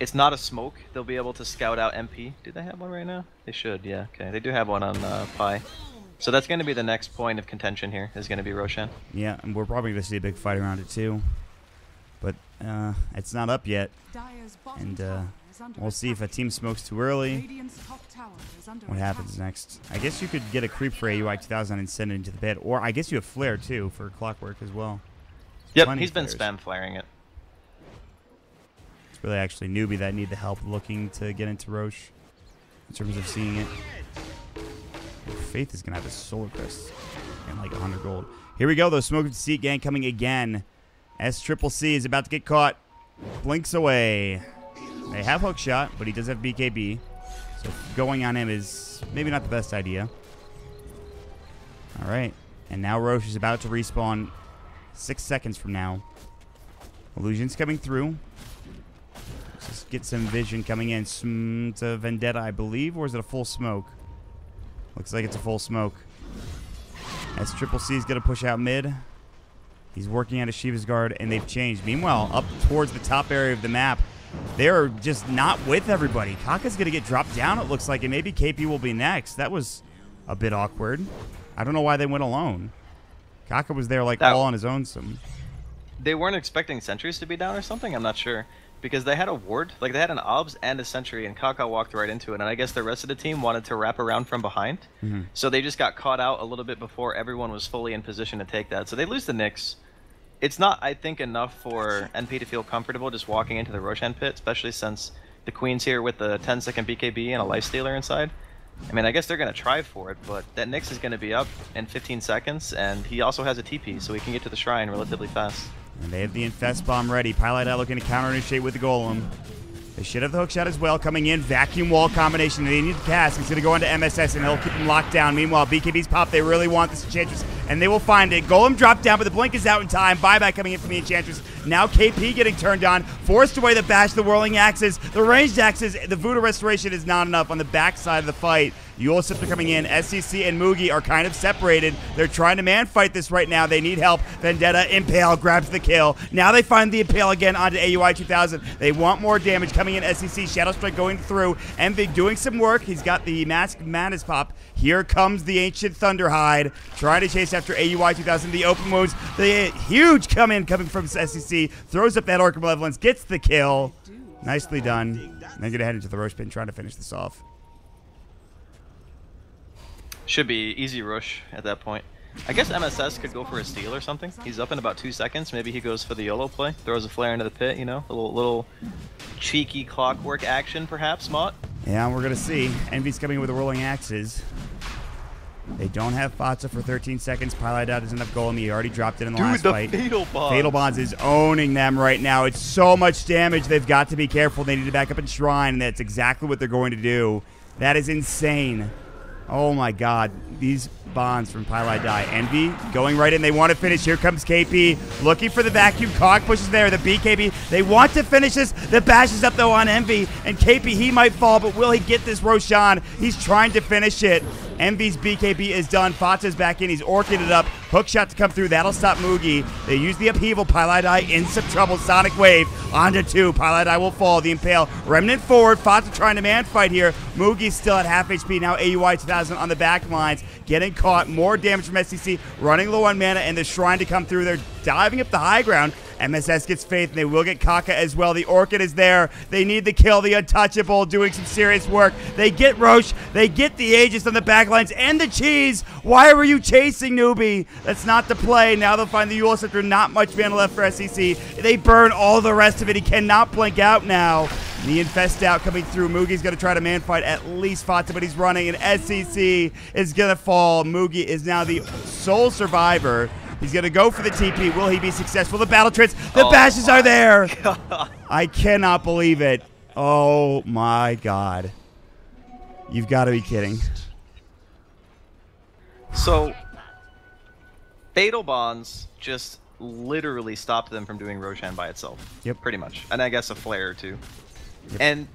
it's not a smoke, they'll be able to scout out NP. Do they have one right now? They should, yeah. Okay, they do have one on uh, Pi. So that's going to be the next point of contention here, is going to be Roshan. Yeah, and we're probably going to see a big fight around it too. But uh, it's not up yet. And uh, we'll see if a team smokes too early. What happens next? I guess you could get a creep for AUI 2000 and send it into the pit. Or I guess you have flare too for clockwork as well. Yep, Plenty he's of been flares. spam flaring it. It's really actually Newbee that need the help looking to get into Rosh in terms of seeing it. Faith is going to have a solar crest and like 100 gold. Here we go, though. Smoke of Deceit gang coming again. S Triple C is about to get caught. Blinks away. They have hook shot, but he does have BKB. So going on him is maybe not the best idea. All right. And now Rosh is about to respawn six seconds from now. Illusion's coming through. Just get some vision coming in. Sm- It's a Vendetta, I believe, or is it a full smoke? Looks like it's a full smoke. S Triple C is going to push out mid. He's working out a Shiva's guard, and they've changed. Meanwhile, up towards the top area of the map, they're just not with everybody. Kaka's going to get dropped down, it looks like, and maybe KP will be next. That was a bit awkward. I don't know why they went alone. Kaka was there, like, That- all on his own. Some. They weren't expecting sentries to be down or something, I'm not sure. Because they had a ward, like they had an obs and a sentry, and Kaka walked right into it. And I guess the rest of the team wanted to wrap around from behind. Mhm. So they just got caught out a little bit before everyone was fully in position to take that. So they lose the Nyx. It's not, I think, enough for NP to feel comfortable just walking into the Roshan pit, especially since the Queen's here with the 10 second BKB and a Life Stealer inside. I mean, I guess they're going to try for it, but that Nyx is going to be up in 15 seconds, and he also has a TP, so he can get to the shrine relatively fast. And they have the Infest Bomb ready. Pieliedie looking to counter initiate with the Golem. They should have the hook shot as well. Coming in, vacuum wall combination. They need the cast. He's going to go into MSS and he'll keep him locked down. Meanwhile, BKB's pop. They really want this Enchantress and they will find it. Golem dropped down, but the blink is out in time. Buyback coming in from the Enchantress. Now KP getting turned on. Forced away the bash, the whirling axes, the ranged axes. The Voodoo Restoration is not enough on the backside of the fight. Eul's Scepter coming in. SCC and Moogy are kind of separated. They're trying to man fight this right now. They need help. Vendetta, Impale grabs the kill. Now they find the Impale again onto AUI 2000. They want more damage coming in. SCC, Shadow Strike going through. Envy doing some work. He's got the Mask Madness pop. Here comes the Ancient Thunderhide. Trying to chase after AUI 2000. The open wounds. The huge come in coming from SCC. Throws up that Orchid Malevolence. Gets the kill. Nicely done. Then get ahead into the Rosh Pit trying to finish this off. Should be easy rush at that point. I guess MSS could go for a steal or something. He's up in about two seconds. Maybe he goes for the YOLO play, throws a flare into the pit. You know, a little little cheeky clockwork action, perhaps. Mott. Yeah, we're gonna see. Envy's coming with the Whirling Axes. They don't have Fata for 13 seconds. Pieliedie doesn't have Golem. He already dropped it in the last fight. fatal bomb. Fatal Bonds is owning them right now. It's so much damage. They've got to be careful. They need to back up and shrine, and that's exactly what they're going to do. That is insane. Oh my god. These bonds from Pieliedie. Envy going right in. They want to finish. Here comes KP looking for the vacuum. Cog pushes there. The BKB. They want to finish this. The bash is up though on Envy. And KP, he might fall, but will he get this Roshan? He's trying to finish it. Envy's BKB is done. Fata's back in. He's orchid it up. Hook shot to come through. That'll stop Moogy. They use the upheaval. Pylai in some trouble. Sonic Wave onto two. Pylai will fall. The Impale. Remnant forward. Fata trying to man fight here. Moogy's still at half HP. Now AUI 2000 on the back lines. Getting caught. More damage from SCC. Running low on mana and the Shrine to come through. They're diving up the high ground. MSS gets Faith, and they will get Kaka as well. The Orchid is there. They need the kill. The Untouchable doing some serious work. They get Rosh. They get the Aegis on the backlines and the cheese. Why were you chasing Newbee? That's not the play. Now they'll find the Eul's Scepter. Not much mana left for SCC. They burn all the rest of it. He cannot blink out now. The infest out coming through. Moogy's going to try to man fight at least Fata, but he's running, and SCC is going to fall. Moogy is now the sole survivor. He's going to go for the TP. Will he be successful? The battle trits, the Oh bashes are there. God. I cannot believe it. Oh my god. You've got to be kidding. So, Fatal Bonds just literally stopped them from doing Roshan by itself. Yep. Pretty much. And I guess a flare or two. Yep. And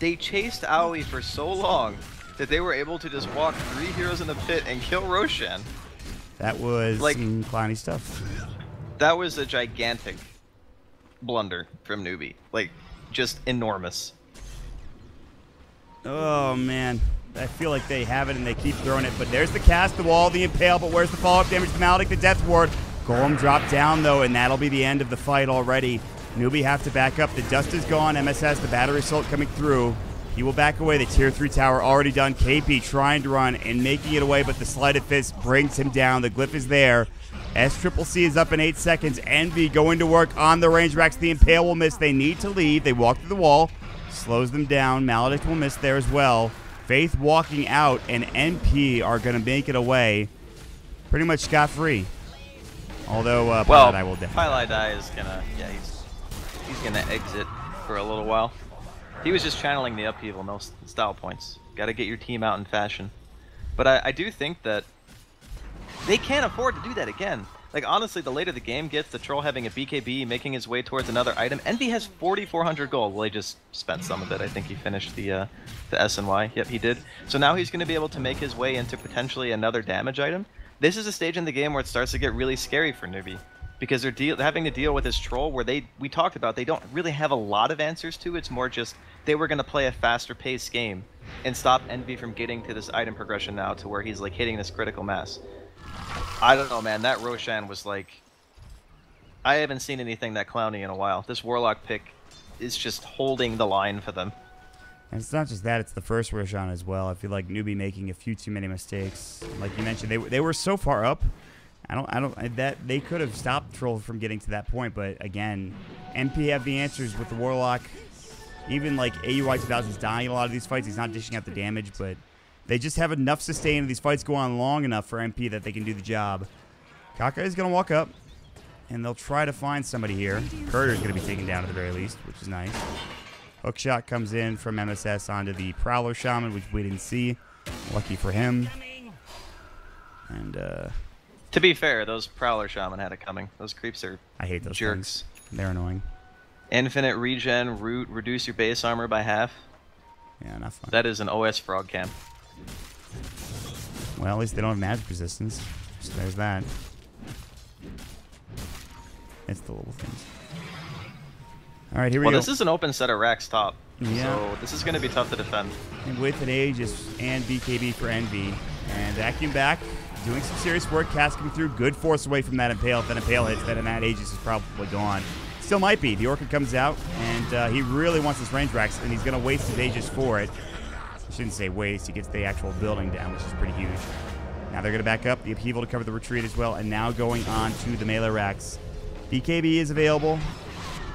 they chased Aoi for so long that they were able to just walk three heroes in the pit and kill Roshan. That was Like- some clowny stuff. That was a gigantic blunder from Newbee. Like, just enormous. Oh man. I feel like they have it and they keep throwing it, but there's the cast, the wall, the impale, but where's the follow-up damage? The Maledict, the Death Ward. Golem dropped down though, and that'll be the end of the fight already. Newbee have to back up. The dust is gone. MSS, the battery assault coming through. He will back away. The tier 3 tower already done. KP trying to run and making it away, but the sleight of fist brings him down. The glyph is there. S Triple C is up in eight seconds. Envy going to work on the range racks. The Impale will miss. They need to leave. They walk through the wall. Slows them down. Maledict will miss there as well. Faith walking out, and NP are going to make it away pretty much scot free. Although, uh, Well, will definitely. Pieliedie is gonna, yeah, he's he's gonna exit for a little while. He was just channeling the upheaval, no style points. Got to get your team out in fashion. But I, I do think that they can't afford to do that again. Like honestly, the later the game gets, the troll having a BKB, making his way towards another item. Envy has 4,400 gold. Well, he just spent some of it. I think he finished the uh, the SNY. Yep, he did. So now he's going to be able to make his way into potentially another damage item. This is a stage in the game where it starts to get really scary for Newbee because they're deal- having to deal with this troll where they we talked about they don't really have a lot of answers to. It's more just they were going to play a faster paced game and stop Envy from getting to this item progression now to where he's like hitting this critical mass. I don't know, man. That Roshan was like. I haven't seen anything that clowny in a while. This Warlock pick is just holding the line for them. And it's not just that; it's the first Roshan as well. I feel like Newbee making a few too many mistakes. Like you mentioned, they they were so far up. I don't I don't that they could have stopped Troll from getting to that point, but again, NP have the answers with the Warlock. Even like AUI 2000 is dying a lot of these fights. He's not dishing out the damage, but they just have enough sustain. and These fights go on long enough for NP that they can do the job. Kaka is gonna walk up, and they'll try to find somebody here. Courier's gonna be taken down at the very least, which is nice. Hook shot comes in from MSS onto the Prowler Shaman, which we didn't see. Lucky for him. And uh, To be fair, those Prowler Shaman had it coming. Those creeps are I hate those jerks. things. They're annoying. Infinite regen, root, reduce your base armor by half. Yeah, not fun. That is an OS frog camp. well, at least they don't have magic resistance. So there's that. It's the little things. All right, here we Well, go. this is an open set of racks top. Yeah. So this is going to be tough to defend. And with an Aegis and BKB for Envy. And Vacuum back, doing some serious work, casting through. Good force away from that Impale. If that Impale hits, then that Aegis is probably gone. Still might be. The Orchid comes out, and uh, he really wants his range racks, and he's going to waste his Aegis for it. I shouldn't say waste. He gets the actual building down, which is pretty huge. Now they're going to back up. The upheaval to cover the retreat as well, and now going on to the melee racks. BKB is available,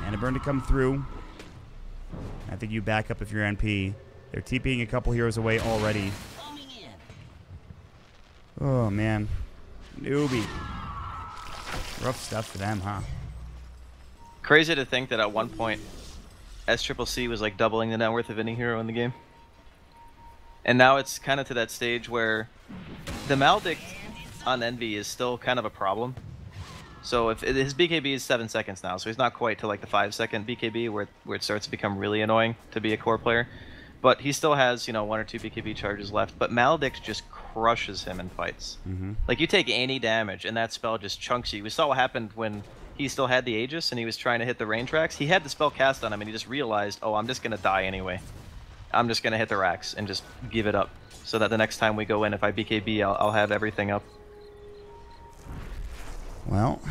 and a burn to come through. I think you back up if you're NP. They're TPing a couple heroes away already. Oh, man. Newbee. Rough stuff for them, huh? Crazy to think that at one point, S Triple C was like doubling the net worth of any hero in the game. And now it's kind of to that stage where the Maledict on Envy is still kind of a problem. So if his BKB is seven seconds now, so he's not quite to like the five second BKB where where it starts to become really annoying to be a core player. But he still has you know one or two BKB charges left. But Maledict just crushes him in fights. Mm-hmm. Like you take any damage and that spell just chunks you. We saw what happened when he still had the Aegis and he was trying to hit the range racks. He had the spell cast on him and he just realized, oh, I'm just gonna die anyway. I'm just gonna hit the racks and just give it up, so that the next time we go in, if I BKB, I'll, I'll have everything up. Well,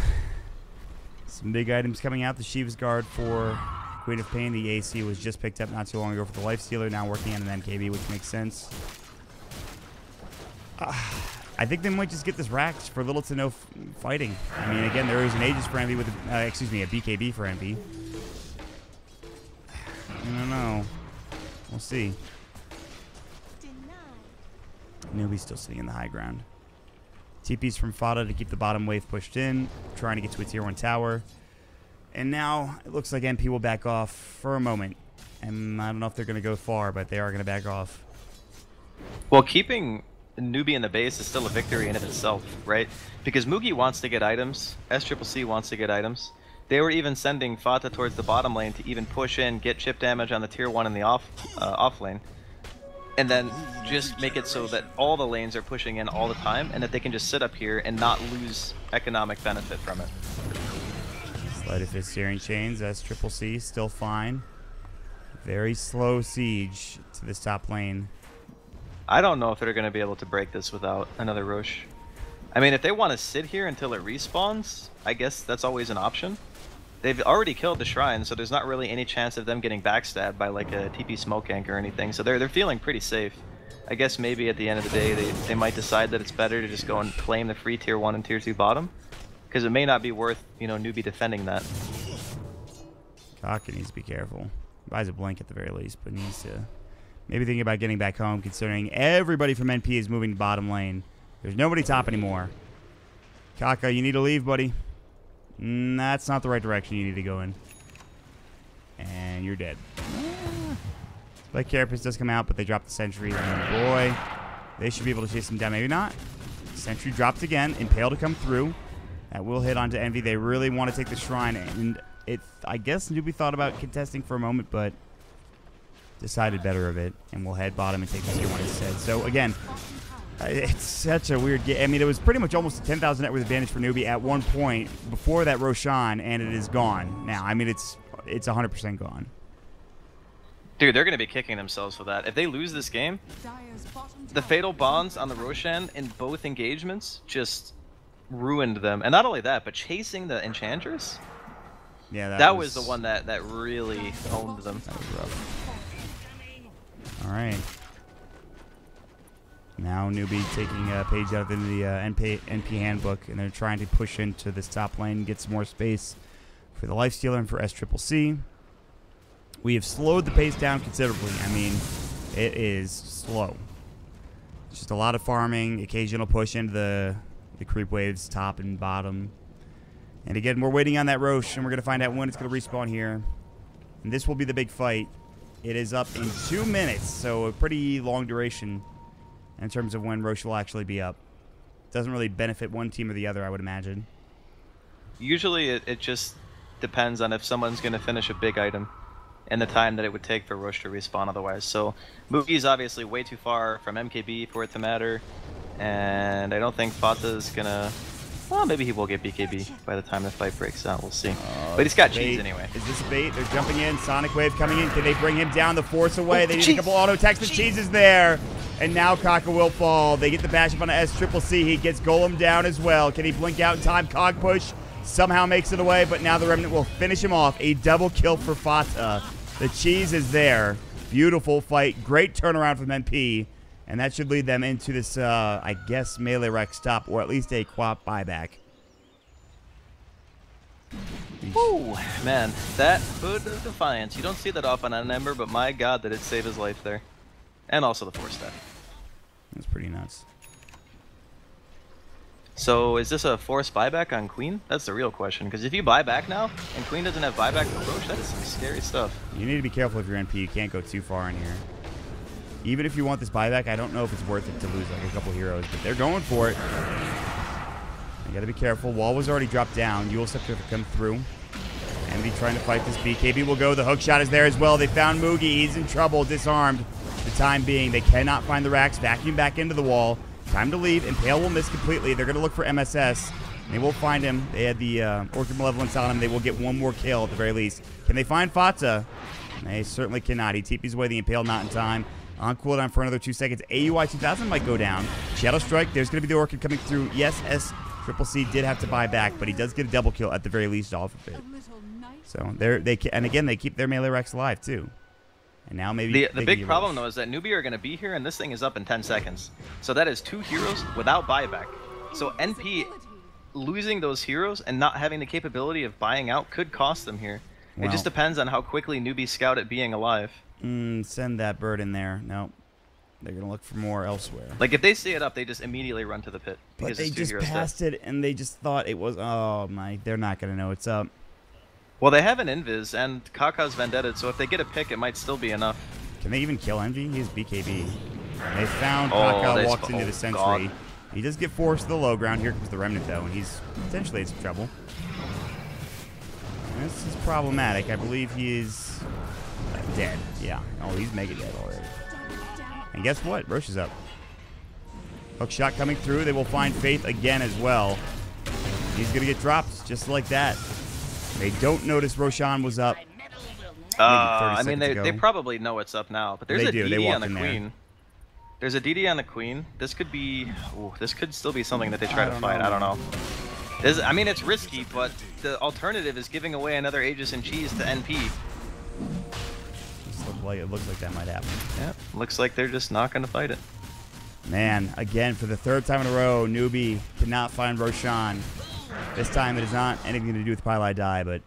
some big items coming out. The Shiva's Guard for Queen of Pain. The AC was just picked up not too long ago for the Life Stealer. Now working on an MKB, which makes sense. I think they might just get this racked for little to no fighting. I mean, again, there is an Aegis for Envy with, a, uh, excuse me, a BKB for Envy. I don't know. We'll see. Newbee's still sitting in the high ground. TP's from Fata to keep the bottom wave pushed in, trying to get to a tier 1 tower. And now it looks like MP will back off for a moment. And I don't know if they're going to go far, but they are going to back off. Well, keeping Newbee in the base is still a victory in of itself, right? Because Moogy wants to get items, SCCC wants to get items. They were even sending Fata towards the bottom lane to even push in, get chip damage on the tier 1 in the off uh, off lane. And then just make it so that all the lanes are pushing in all the time and that they can just sit up here and not lose economic benefit from it. Sleight of fist Searing Chains, that's triple C, still fine. Very slow siege to this top lane. I don't know if they're going to be able to break this without another Rosh. I mean, if they want to sit here until it respawns, I guess that's always an option. They've already killed the shrine, so there's not really any chance of them getting backstabbed by like a TP smoke anchor or anything. So they're they're feeling pretty safe. I guess maybe at the end of the day they, they might decide that it's better to just go and claim the free tier 1 and tier 2 bottom. Because it may not be worth, you know, Newbee defending that. Kaka needs to be careful. Buys a blink at the very least, but needs to maybe thinking about getting back home considering everybody from NP is moving to bottom lane. There's nobody top anymore. Kaka, you need to leave, buddy. Mm, that's not the right direction you need to go in. And you're dead. Like Carapace does come out, but they drop the sentry. And boy, they should be able to chase him down. Maybe not. Sentry drops again. Impale to come through. That will hit onto Envy. They really want to take the shrine. And it, I guess Newbee thought about contesting for a moment, but decided better of it. And we'll head bottom and take the tier one instead. So again, it's such a weird game. I mean, it was pretty much almost a 10,000 net worth advantage for Newbee at one point before that Roshan, and it is gone now. I mean, it's it's 100% gone. Dude, they're going to be kicking themselves for that. If they lose this game, the Fatal Bonds on the Roshan in both engagements just ruined them. And not only that, but chasing the Enchantress? Yeah, that, that was, was, the one that, that really owned them. All right. Now Newbee taking a page out of the uh, NP, NP handbook, and they're trying to push into this top lane, and get some more space for the Lifestealer and for S Triple C. We have slowed the pace down considerably. I mean, it is slow. Just a lot of farming, occasional push into the, the creep waves, top and bottom. And again, we're waiting on that Rosh, and we're going to find out when it's going to respawn here. And this will be the big fight. It is up in two minutes, so a pretty long duration in terms of when Rosh will actually be up. Doesn't really benefit one team or the other, I would imagine. Usually it, it just depends on if someone's going to finish a big item and the time that it would take for Rosh to respawn otherwise. So Moogy is obviously way too far from MKB for it to matter, and I don't think Fata's going to... Well, maybe he will get BKB by the time the fight breaks out. We'll see. Uh, but he's got bait. cheese anyway. Is this a bait? They're jumping in. Sonic Wave coming in. Can they bring him down the force away? Oh, they need cheese. a couple auto attacks, but cheese is there. And now Kaka will fall. They get the bash up on S Triple C. He gets Golem down as well. Can he blink out in time? Cog push somehow makes it away, but now the Remnant will finish him off. A double kill for Fata. The cheese is there. Beautiful fight. Great turnaround from NP. And that should lead them into this, uh, I guess, melee Rex stop, or at least a quap buyback. Ooh, man, that Hood of Defiance. You don't see that often on an Ember, but my god, that did it save his life there. And also the Force Staff. That's pretty nuts. So is this a forced buyback on Queen? That's the real question. Because if you buy back now, and Queen doesn't have buyback Rosh, that is some scary stuff. You need to be careful if you're NP. You can't go too far in here. Even if you want this buyback, I don't know if it's worth it to lose like a couple heroes, but they're going for it. You gotta be careful. Wall was already dropped down. Eul's Scepter to come through. Envy trying to fight this BKB will go. The hook shot is there as well. They found Moogy. He's in trouble. Disarmed. The time being, they cannot find the racks. Vacuum back into the wall. Time to leave. Impale will miss completely. They're gonna look for MSS. They will find him. They had the uh, Orchid Malevolence on him. They will get one more kill at the very least. Can they find Fata? They certainly cannot. He TP's away the Impale not in time. On cooldown for another two seconds. AUI 2000 might go down. Shadow Strike. There's going to be the Orchid coming through. Yes, S Triple C did have to buy back, but he does get a double kill at the very least off of it. So they're they and again they keep their melee Rex alive too. And now maybe The, the big problem though is that Newbee are going to be here, and this thing is up in 10 seconds. So that is two heroes without buyback. So NP losing those heroes and not having the capability of buying out could cost them here. It just depends on how quickly Newbees scout at being alive. Mm, send that bird in there. No. They're going to look for more elsewhere. Like, if they see it up, they just immediately run to the pit. But they just passed dead. it, and they just thought it was... Oh, my... They're not going to know it's up. Well, they have an Invis, and Kaka's Vendetta, so if they get a pick, it might still be enough. Can they even kill Envy? He's BKB. They found oh, Kaka walks into the sentry. God. He does get forced to the low ground. Here comes the Remnant, though, and he's potentially in some trouble. This is problematic. I believe he is uh, dead. Yeah. Oh, he's mega dead already. And guess what? Rosh is up. Hook shot coming through. They will find Faith again as well. He's going to get dropped just like that. They don't notice Roshan was up. Uh, I mean, they, they probably know it's up now, but there's they a do. DD on the Queen. There. There's a DD on the Queen. This could be... Ooh, this could still be something that they try to fight. Know. I don't know. This, I mean, it's risky, but the alternative is giving away another Aegis and Cheese to NP. Look like, it looks like that might happen. Yeah, looks like they're just not going to fight it. Man, again, for the third time in a row, Newbee cannot find Roshan. This time it is not anything to do with pieliedie, but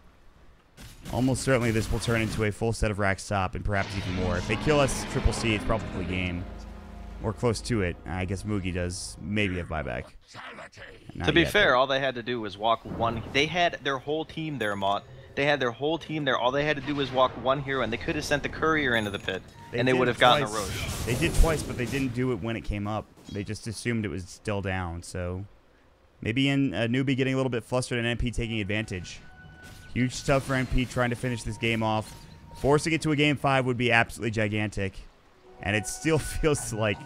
almost certainly this will turn into a full set of racks top and perhaps even more. If they kill S Triple C, it's probably game or close to it. I guess Moogy does maybe have buyback. Not to be yet, fair, all they had to do was walk one. They had their whole team there, Mott. They had their whole team there. All they had to do was walk one hero, and they could have sent the courier into the pit, they and they would have gotten a Rosh. They did twice, but they didn't do it when it came up. They just assumed it was still down. So maybe in a Newbee getting a little bit flustered and MP taking advantage. Huge stuff for MP trying to finish this game off. Forcing it to a game five would be absolutely gigantic. And it still feels like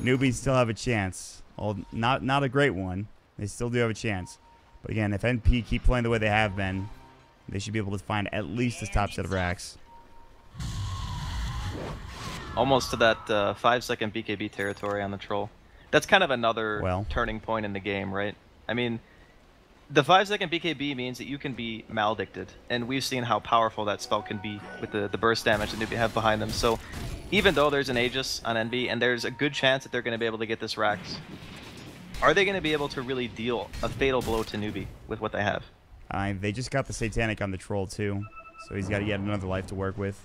Newbees still have a chance. Well, not not a great one. They still do have a chance. But again, if NP keep playing the way they have been, they should be able to find at least this top set of racks. Almost to that uh, five second BKB territory on the troll. That's kind of another well, turning point in the game, right? I mean, the five second BKB means that you can be maledicted, and we've seen how powerful that spell can be with the, the burst damage that Newbee have behind them. So even though there's an Aegis on Envy, and there's a good chance that they're going to be able to get this Rax, are they going to be able to really deal a fatal blow to Newbee with what they have? Uh, they just got the Satanic on the Troll too, so he's got yet another life to work with.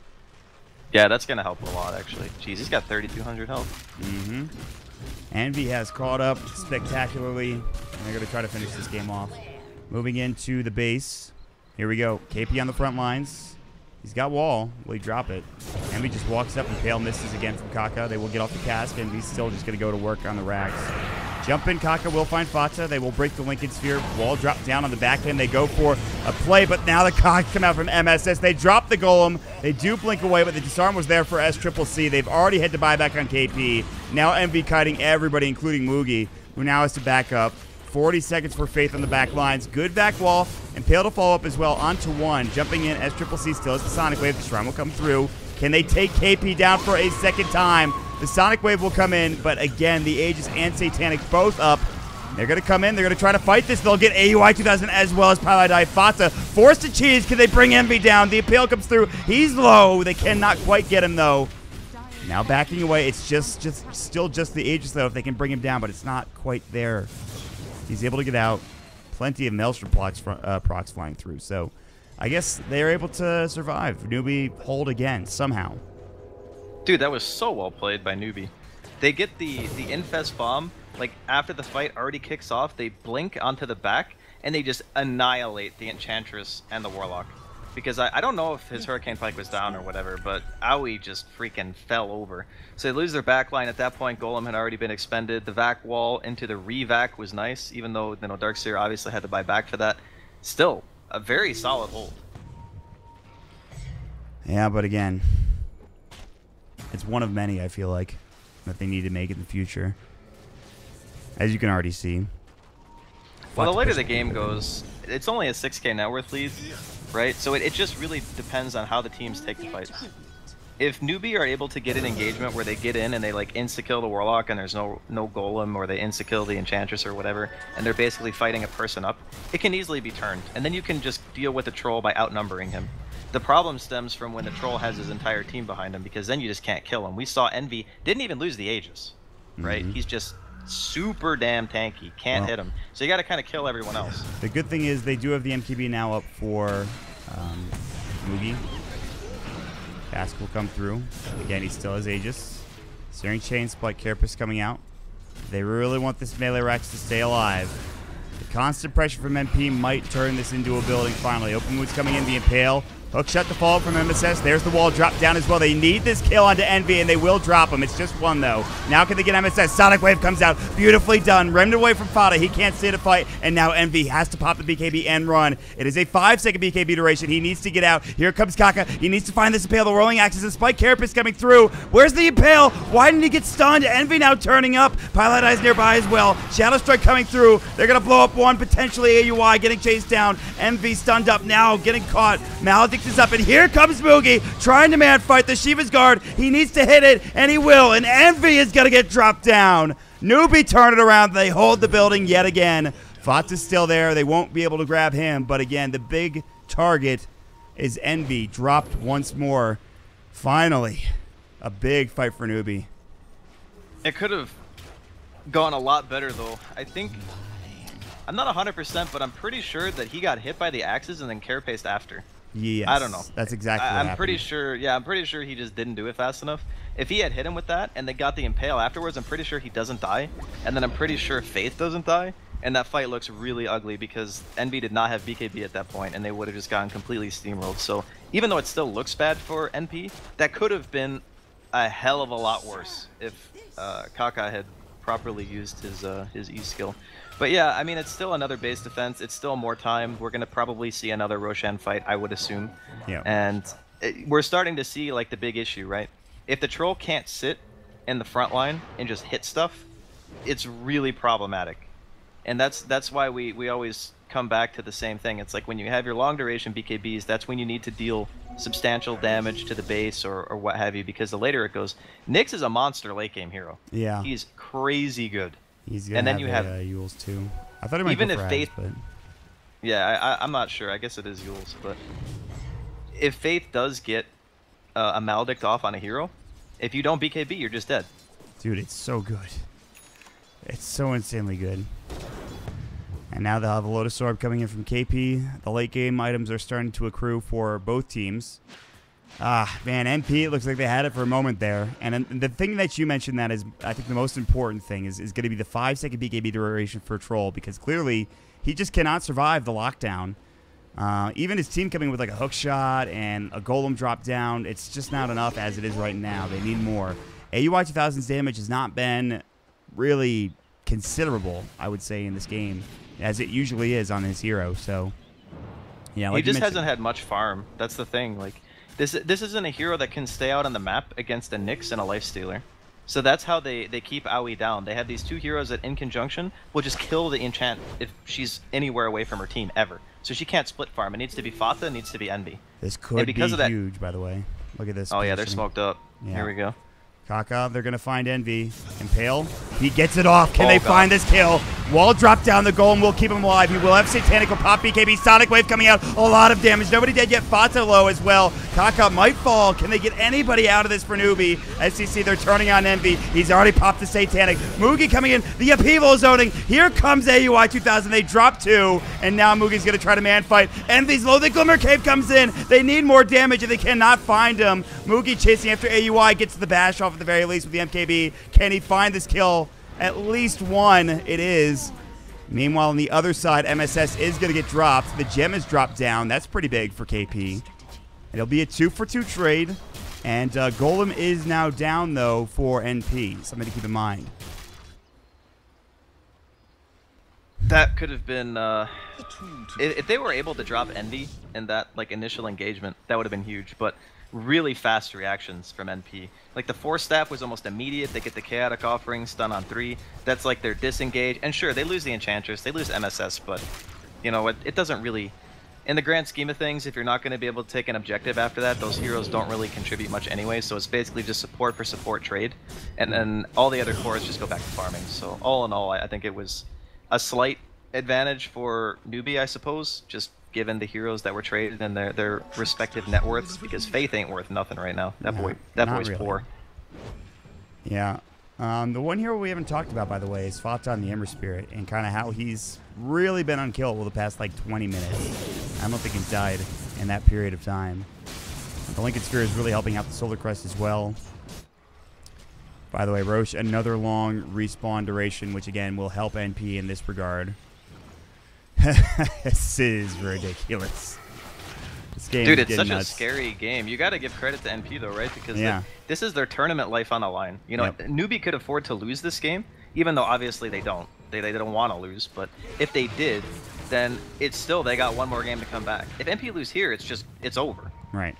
Yeah, that's going to help a lot, actually. Jeez, he's got 3,200 health. Mm-hmm. Envy has caught up spectacularly, and they're going to try to finish this game off. Moving into the base. Here we go. KP on the front lines. He's got wall. Will he drop it? Envy just walks up and Pale misses again from Kaka. They will get off the cask, and he's still just going to go to work on the racks. Jump in, Kaka will find Fata. They will break the Linken's Sphere. Wall drop down on the back end. They go for a play, but now the cock come out from MSS. They drop the Golem. They do blink away, but the disarm was there for S Triple C. They've already had to buy back on KP. Now Envy kiting everybody, including Moogy, who now has to back up. 40 seconds for Faith on the back lines. Good back wall, and to follow up as well onto one. Jumping in as Triple C still has the Sonic Wave. The Shrine will come through. Can they take KP down for a second time? The Sonic Wave will come in, but again, the Aegis and Satanic both up. They're going to come in. They're going to try to fight this. They'll get AUI 2000 as well as pieliedie Fata. Forced to cheese. Can they bring Envy down? The appeal comes through. He's low. They cannot quite get him, though. Now backing away. It's just, just still just the Aegis, though, if they can bring him down, but it's not quite there. He's able to get out. Plenty of Maelstrom procs, uh, procs flying through. So I guess they're able to survive. Newbee hold again somehow. Dude, that was so well played by Newbee. They get the, the Infest bomb, like after the fight already kicks off, they blink onto the back, and they just annihilate the Enchantress and the Warlock because I, I don't know if his Hurricane Pike was down or whatever, but Aoi just freaking fell over. So they lose their backline. At that point, Golem had already been expended. The vac wall into the revac was nice, even though you know Darkseer obviously had to buy back for that. Still, a very solid hold. Yeah, but again, it's one of many, I feel like, that they need to make in the future. As you can already see. Well, the later the game goes, it's only a 6k net worth lead, right? So it, it just really depends on how the teams take the fights. If Newbee are able to get an engagement where they get in and they like insta-kill the warlock and there's no no golem or they insta-kill the enchantress or whatever and they're basically fighting a person up, it can easily be turned. And then you can just deal with the troll by outnumbering him. The problem stems from when the troll has his entire team behind him because then you just can't kill him. We saw Envy didn't even lose the Aegis, right? Mm -hmm. He's just super damn tanky. Can't well, hit him. So you got to kind of kill everyone else. The good thing is they do have the MKB now up for um, Moogy. Cask will come through. Again, he still has Aegis. Searing Chain Spike Carapace coming out. They really want this melee Rex to stay alive. The constant pressure from NP might turn this into a building finally. Open Wood's coming in, the Impale. Hook shot the fall from MSS. There's the wall drop down as well. They need this kill onto Envy, and they will drop him. It's just one, though. Now can they get MSS? Sonic Wave comes out. Beautifully done. Remnant away from Fata. He can't stay to fight, and now Envy has to pop the BKB and run. It is a five-second BKB duration. He needs to get out. Here comes Kaka. He needs to find this Impale. The Whirling Axes and Spike Carapace coming through. Where's the Impale? Why didn't he get stunned? Envy now turning up. Pieliedie's nearby as well. Shadow Strike coming through. They're going to blow up one, potentially AUI getting chased down. Envy stunned up now, getting caught. Maledict is up, and here comes Moogy trying to man fight the Shiva's guard. He needs to hit it, and he will. And Envy is going to get dropped down. Newbee turn it around. They hold the building yet again. Fata is still there. They won't be able to grab him. But again, the big target is Envy. Dropped once more. Finally, a big fight for Newbee. It could have gone a lot better, though. I think... I'm not 100%, but I'm pretty sure that he got hit by the axes and then care carapaced after. Yes. I don't know. That's exactly. I, am pretty sure. Yeah, I'm pretty sure he just didn't do it fast enough. If he had hit him with that and they got the impale afterwards, I'm pretty sure he doesn't die. And then I'm pretty sure Faith doesn't die. And that fight looks really ugly because Envy did not have BKB at that point, and they would have just gotten completely steamrolled. So even though it still looks bad for NP, that could have been a hell of a lot worse if uh, Kaka had properly used his uh, his E skill. But yeah, I mean, it's still another base defense. It's still more time. We're going to probably see another Roshan fight, I would assume. Yeah. And it, we're starting to see, like, the big issue, right? If the troll can't sit in the front line and just hit stuff, it's really problematic. And that's that's why we, we always come back to the same thing. It's like when you have your long duration BKBs, that's when you need to deal substantial damage to the base or, or what have you, because the later it goes. Nyx is a monster late game hero. Yeah. He's crazy good. He's gonna and then you have uh, Euls too. I thought it might even if Faith. But... Yeah, I, am not sure. I guess it is Eul's, but if Faith does get uh, a Maledict off on a hero, if you don't BKB, you're just dead. Dude, it's so good. It's so insanely good. And now they'll have a Lotus Orb coming in from KP. The late game items are starting to accrue for both teams. Ah, man, NP, it looks like they had it for a moment there. And, the thing that you mentioned that is, I think the most important thing is, is going to be the five second BKB duration for Troll because clearly he just cannot survive the lockdown. Uh, even his team coming with like a hook shot and a golem drop down, it's just not enough as it is right now. They need more. AUI 2000's damage has not been really considerable, I would say, in this game, as it usually is on his hero. So, yeah, like he just hasn't had much farm. That's the thing. Like this this isn't a hero that can stay out on the map against a Nyx and a Lifestealer. So that's how they, they keep Aoi down. They have these two heroes that, in conjunction, will just kill the enchant if she's anywhere away from her team, ever. So she can't split farm. It needs to be Fata, it needs to be Envy. This could because be of that, huge, by the way. Look at this. Oh, yeah, they're smoked up. Yeah. Here we go. Kaka, they're going to find Envy. Impale, he gets it off. Can oh, they God. find this kill? Wall drop down the goal and we'll keep him alive. He will have Satanic will pop BKB. Sonic Wave coming out. A lot of damage. Nobody dead yet. Fata low as well. Kaka might fall. Can they get anybody out of this for Newbee? As you see, they're turning on Envy. He's already popped the Satanic. Moogy coming in. The upheaval zoning. Here comes AUI 2000. They drop two. And now Moogy's going to try to man fight. Envy's low. The Glimmer Cape comes in. They need more damage and they cannot find him. Moogy chasing after AUI. Gets the bash off at the very least with the MKB. Can he find this kill? At least one it is. Meanwhile, on the other side, MSS is going to get dropped. The gem is dropped down. That's pretty big for KP. It'll be a two for two trade. And uh, Golem is now down, though, for NP. Something to keep in mind. That could have been, uh, if they were able to drop Envy in that like initial engagement, that would have been huge. But really fast reactions from NP. Like the Force Staff was almost immediate. They get the Chaotic Offering, stun on three. That's like their disengage. And sure, they lose the Enchantress, they lose MSS, but you know, it, it doesn't really... In the grand scheme of things, if you're not going to be able to take an objective after that, those heroes don't really contribute much anyway, so it's basically just support for support trade. And then all the other cores just go back to farming. So all in all, I, I think it was a slight advantage for Newbee, I suppose, just given the heroes that were traded and their their respective net worths because Faith ain't worth nothing right now. That boy, that boy's really. poor. Yeah. Um, the one hero we haven't talked about, by the way, is Fatan the Ember Spirit, and kind of how he's really been unkillable the past like 20 minutes. I don't think he's died. in that period of time. The Linken's Sphere is really helping out the Solar Crest as well. By the way, Rosh, another long respawn duration, which again will help NP in this regard. this is ridiculous. This game Dude, it's such nuts. a scary game. You got to give credit to NP though, right? Because Yeah. the- this is their tournament life on the line. You know, Yep. Newbee could afford to lose this game, even though obviously they don't. They they don't want to lose, but if they did, then it's still they got one more game to come back. If NP lose here, it's just it's over. Right.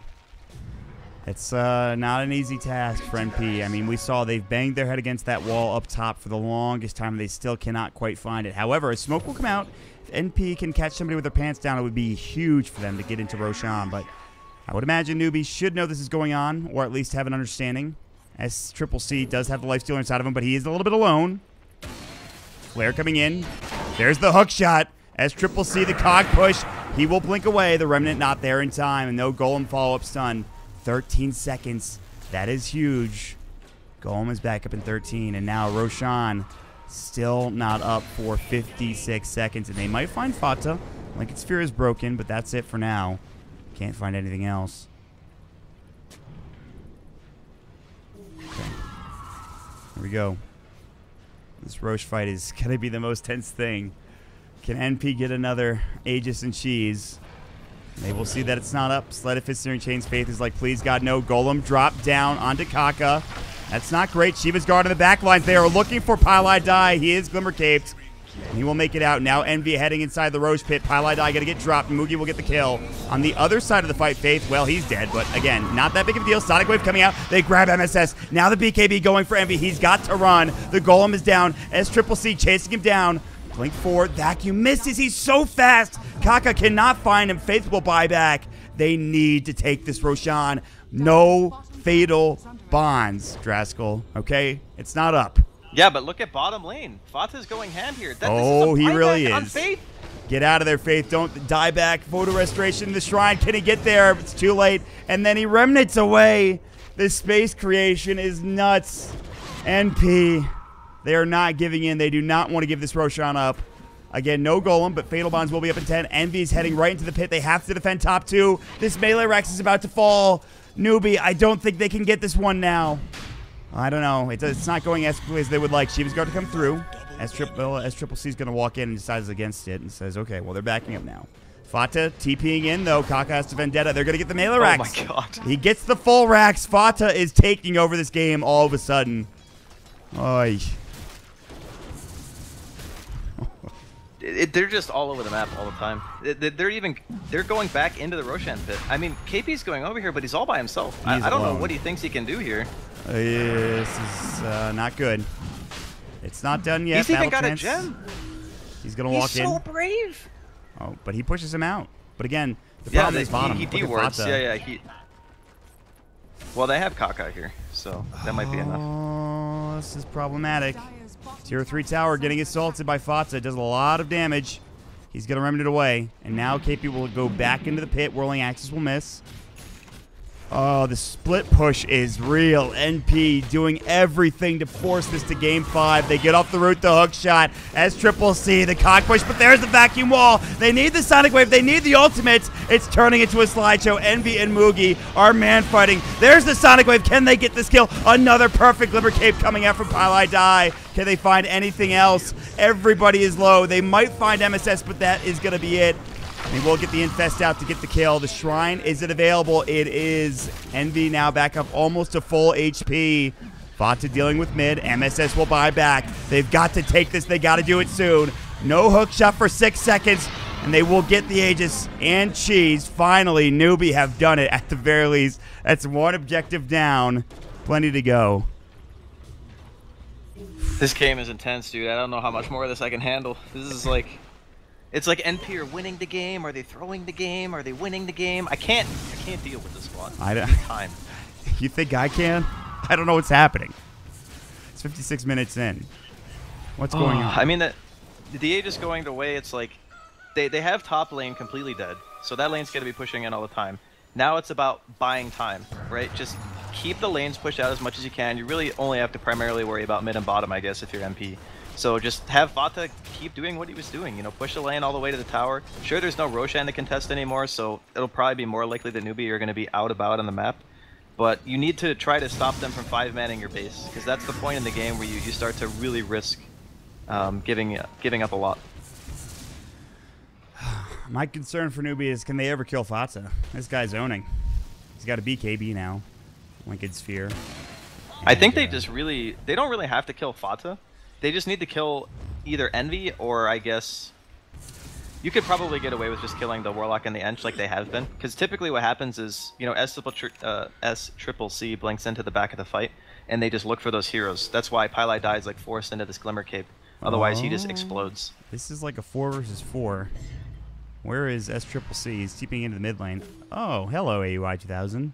It's uh, not an easy task for NP. I mean, we saw they've banged their head against that wall up top for the longest time. They still cannot quite find it. However, a smoke will come out. If NP can catch somebody with their pants down, it would be huge for them to get into Roshan. But I would imagine Newbees should know this is going on, or at least have an understanding. S Triple C does have the life stealer inside of him, but he is a little bit alone. Flare coming in. There's the hook shot. S Triple C, the cog push, he will blink away. The Remnant not there in time, and no Golem follow-up stun. 13 seconds. That is huge. Golem is back up in 13, and now Roshan still not up for 56 seconds, and they might find Fata. Like its Sphere is broken, but that's it for now. Can't find anything else. Okay. Here we go. This Rosh fight is going to be the most tense thing. Can NP get another Aegis and Cheese? They will see that it's not up. Sled of Chains Faith is like, please God, no. Golem drop down onto Kaka. That's not great. Shiva's guard in the back lines. They are looking for Pieliedie. He is Glimmer Caped. He will make it out. Now Envy heading inside the Rosh pit. Pieliedie going to get dropped. Moogy will get the kill. On the other side of the fight, Faith, well, he's dead. But again, not that big of a deal. Sonic Wave coming out. They grab MSS. Now the BKB going for Envy. He's got to run. The Golem is down. S Triple C chasing him down. Blink 4, Vacuum misses. He's so fast. Kaka cannot find him. Faith will buy back. They need to take this Roshan. No fatal bonds, Draskell. Okay? It's not up. Yeah, but look at bottom lane. Fata's going ham here. That, Oh, this is a oh, he really is. Faith. Get out of there, Faith. Don't die back. Voodoo Restoration the shrine. Can he get there? It's too late. And then he remnants away. This space creation is nuts. NP. They are not giving in. They do not want to give this Roshan up. Again, no golem, but Fatal Bonds will be up in 10. Envy is heading right into the pit. They have to defend top two. This Melee Rex is about to fall. Newbee, I don't think they can get this one now. I don't know. It's, it's not going as quickly as they would like. Shiva's going to come through. As Triple, as Triple C is going to walk in and decides against it and says, okay, well, they're backing up now. Fata TPing in, though. Kaka has to Vendetta. They're going to get the Melee Oh my god. He gets the full racks. Fata is taking over this game all of a sudden. Oy. It, it- they're just all over the map all the time. They- they're even they're going back into the Roshan pit. I mean, KP's going over here, but he's all by himself. I, I don't alone. know what he thinks he can do here. Uh, this is uh, not good. It's not done yet. he's even Battle got a gem. He's gonna walk He's so in. brave. Oh, but he pushes him out. But again, the Yeah, problem they, is bottom. he, he Look at de-wards. Fata. Yeah, yeah. He. Well, they have Kaka here, so that might be enough. Oh, this is problematic. Tier 3 tower getting assaulted by Fata. Does a lot of damage. He's going to remnant it away. And now KP will go back into the pit. Whirling Axes will miss. Oh, the split push is real. NP doing everything to force this to game five. They get off the route, the hook shot as Triple C, the cog push, but there's the vacuum wall. They need the Sonic Wave. They need the ultimates. It's turning into a slideshow. Envy and Moogy are man fighting. There's the Sonic Wave. Can they get this kill? Another perfect liver cape coming out from Pieliedie. Can they find anything else? Everybody is low. They might find MSS, but that is going to be it. They will get the infest out to get the kill. The shrine, is it available? It is. Envy now back up almost to full HP. Fata dealing with mid. MSS will buy back. They've got to take this. They got to do it soon. No hook shot for six seconds, and they will get the Aegis and Cheese. Finally, Newbee have done it at the very least. That's one objective down. Plenty to go. This game is intense, dude. I don't know how much more of this I can handle. This is like, it's like NP are winning the game. Are they throwing the game? Are they winning the game? I can't. I can't deal with this squad. I don't- Time. You think I can? I don't know what's happening. It's 56 minutes in. What's going on? I mean the, the Aegis going the way it's like they they have top lane completely dead, so that lane's gonna be pushing in all the time. Now it's about buying time, right? Just keep the lanes pushed out as much as you can. You really only have to primarily worry about mid and bottom, I guess, if you're NP. So just have Fata keep doing what he was doing. You know, push the lane all the way to the tower. Sure, there's no Roshan to contest anymore, so it'll probably be more likely that Newbee are going to be out about on the map. But you need to try to stop them from five manning your base, because that's the point in the game where you, you start to really risk um, giving giving up a lot. My concern for Newbee is can they ever kill Fata? This guy's owning. He's got a BKB now. Wicked Sphere. I think they uh, just really they don't really have to kill Fata. They just need to kill either Envy or I guess you could probably get away with just killing the Warlock and the Ench like they have been. Because typically what happens is, you know, S triple uh, S triple C blinks into the back of the fight, and they just look for those heroes. That's why Pieliedie's like forced into this Glimmer Cape. Otherwise, he just Oh. explodes. This is like a four versus four. Where is S triple C? He's keeping into the mid lane. Oh, hello AUI 2000.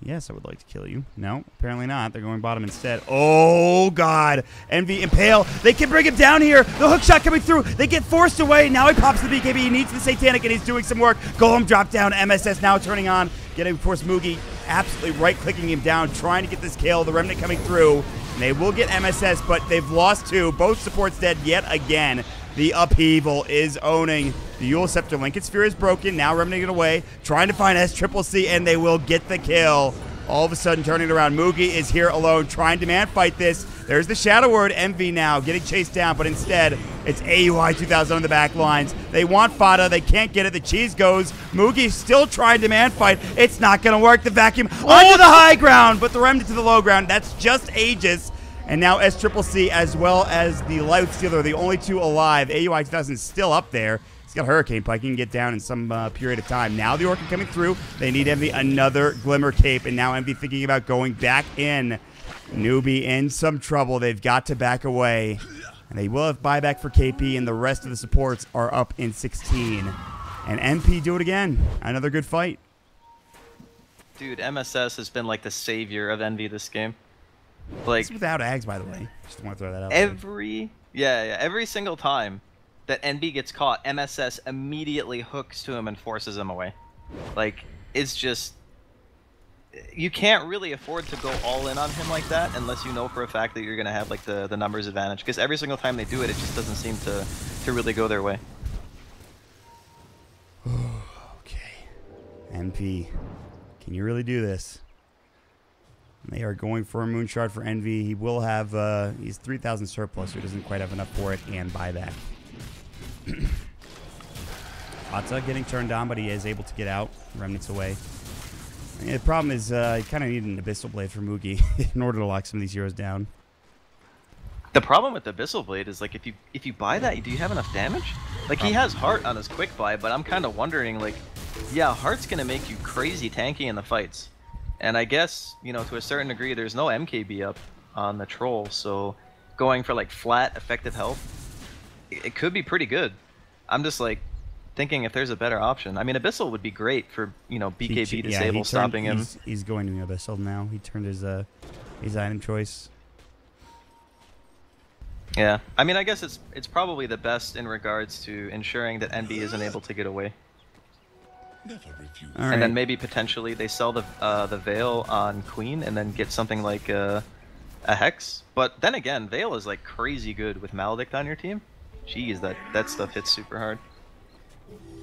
Yes, I would like to kill you. No, apparently not. They're going bottom instead. Oh God! Envy Impale. They can bring him down here. The hook shot coming through. They get forced away. Now he pops the BKB. He needs the Satanic, and he's doing some work. Golem drop down. MSS now turning on. Getting of course Moogy absolutely right clicking him down, trying to get this kill. The remnant coming through. And they will get MSS, but they've lost two. Both supports dead yet again. The upheaval is owning. The Eul Scepter Linken's Sphere is broken. Now remnant it away. Trying to find S Triple C, and they will get the kill. All of a sudden, turning it around. Moogy is here alone, trying to man fight this. There's the Shadow Word, MV now, getting chased down, but instead, it's AUI 2000 on the back lines. They want Fata, they can't get it. The cheese goes. Moogy still trying to man fight. It's not going to work. The vacuum oh, onto the high ground, but the remnant to the low ground. That's just Aegis. And now S Triple C as well as the Lifestealer, the only two alive. AUI 2000 is still up there. He's got Hurricane Pike. He can get down in some uh, period of time. Now the Orca coming through. They need Envy another Glimmer Cape. And now Envy thinking about going back in. Newbee in some trouble. They've got to back away. And they will have buyback for KP, and the rest of the supports are up in 16. And NP do it again. Another good fight. Dude, MSS has been like the savior of Envy this game. Like It's without Ags, by the way. Just want to throw that out. there. every yeah, yeah, every single time that Envy gets caught, MSS immediately hooks to him and forces him away. Like it's just you can't really afford to go all in on him like that unless you know for a fact that you're gonna have like the the numbers advantage. Because every single time they do it, it just doesn't seem to to really go their way. Okay. NP, can you really do this? They are going for a moon shard for Envy. He will have, uh, he's 3,000 surplus, so he doesn't quite have enough for it, and buyback. Ata getting turned on, but he is able to get out. Remnants away. Yeah, the problem is, uh, you kind of need an Abyssal Blade for Moogy in order to lock some of these heroes down. The problem with the Abyssal Blade is like if you if you buy that, do you have enough damage? Like he has Heart on his quick buy, but I'm kind of wondering like, yeah, Heart's gonna make you crazy tanky in the fights, and I guess you know to a certain degree there's no MKB up on the troll, so going for like flat effective health, it, it could be pretty good. I'm just like thinking if there's a better option. I mean, Abyssal would be great for you know BKB he disable turned- stopping him. He's, he's going to Abyssal now. He turned his, uh, his item choice. Yeah, I mean, I guess it's it's probably the best in regards to ensuring that Envy isn't able to get away. All and then maybe potentially they sell the uh, the veil on Queen and then get something like uh, a hex. But then again, Veil is like crazy good with Maledict on your team. Jeez, that that stuff hits super hard.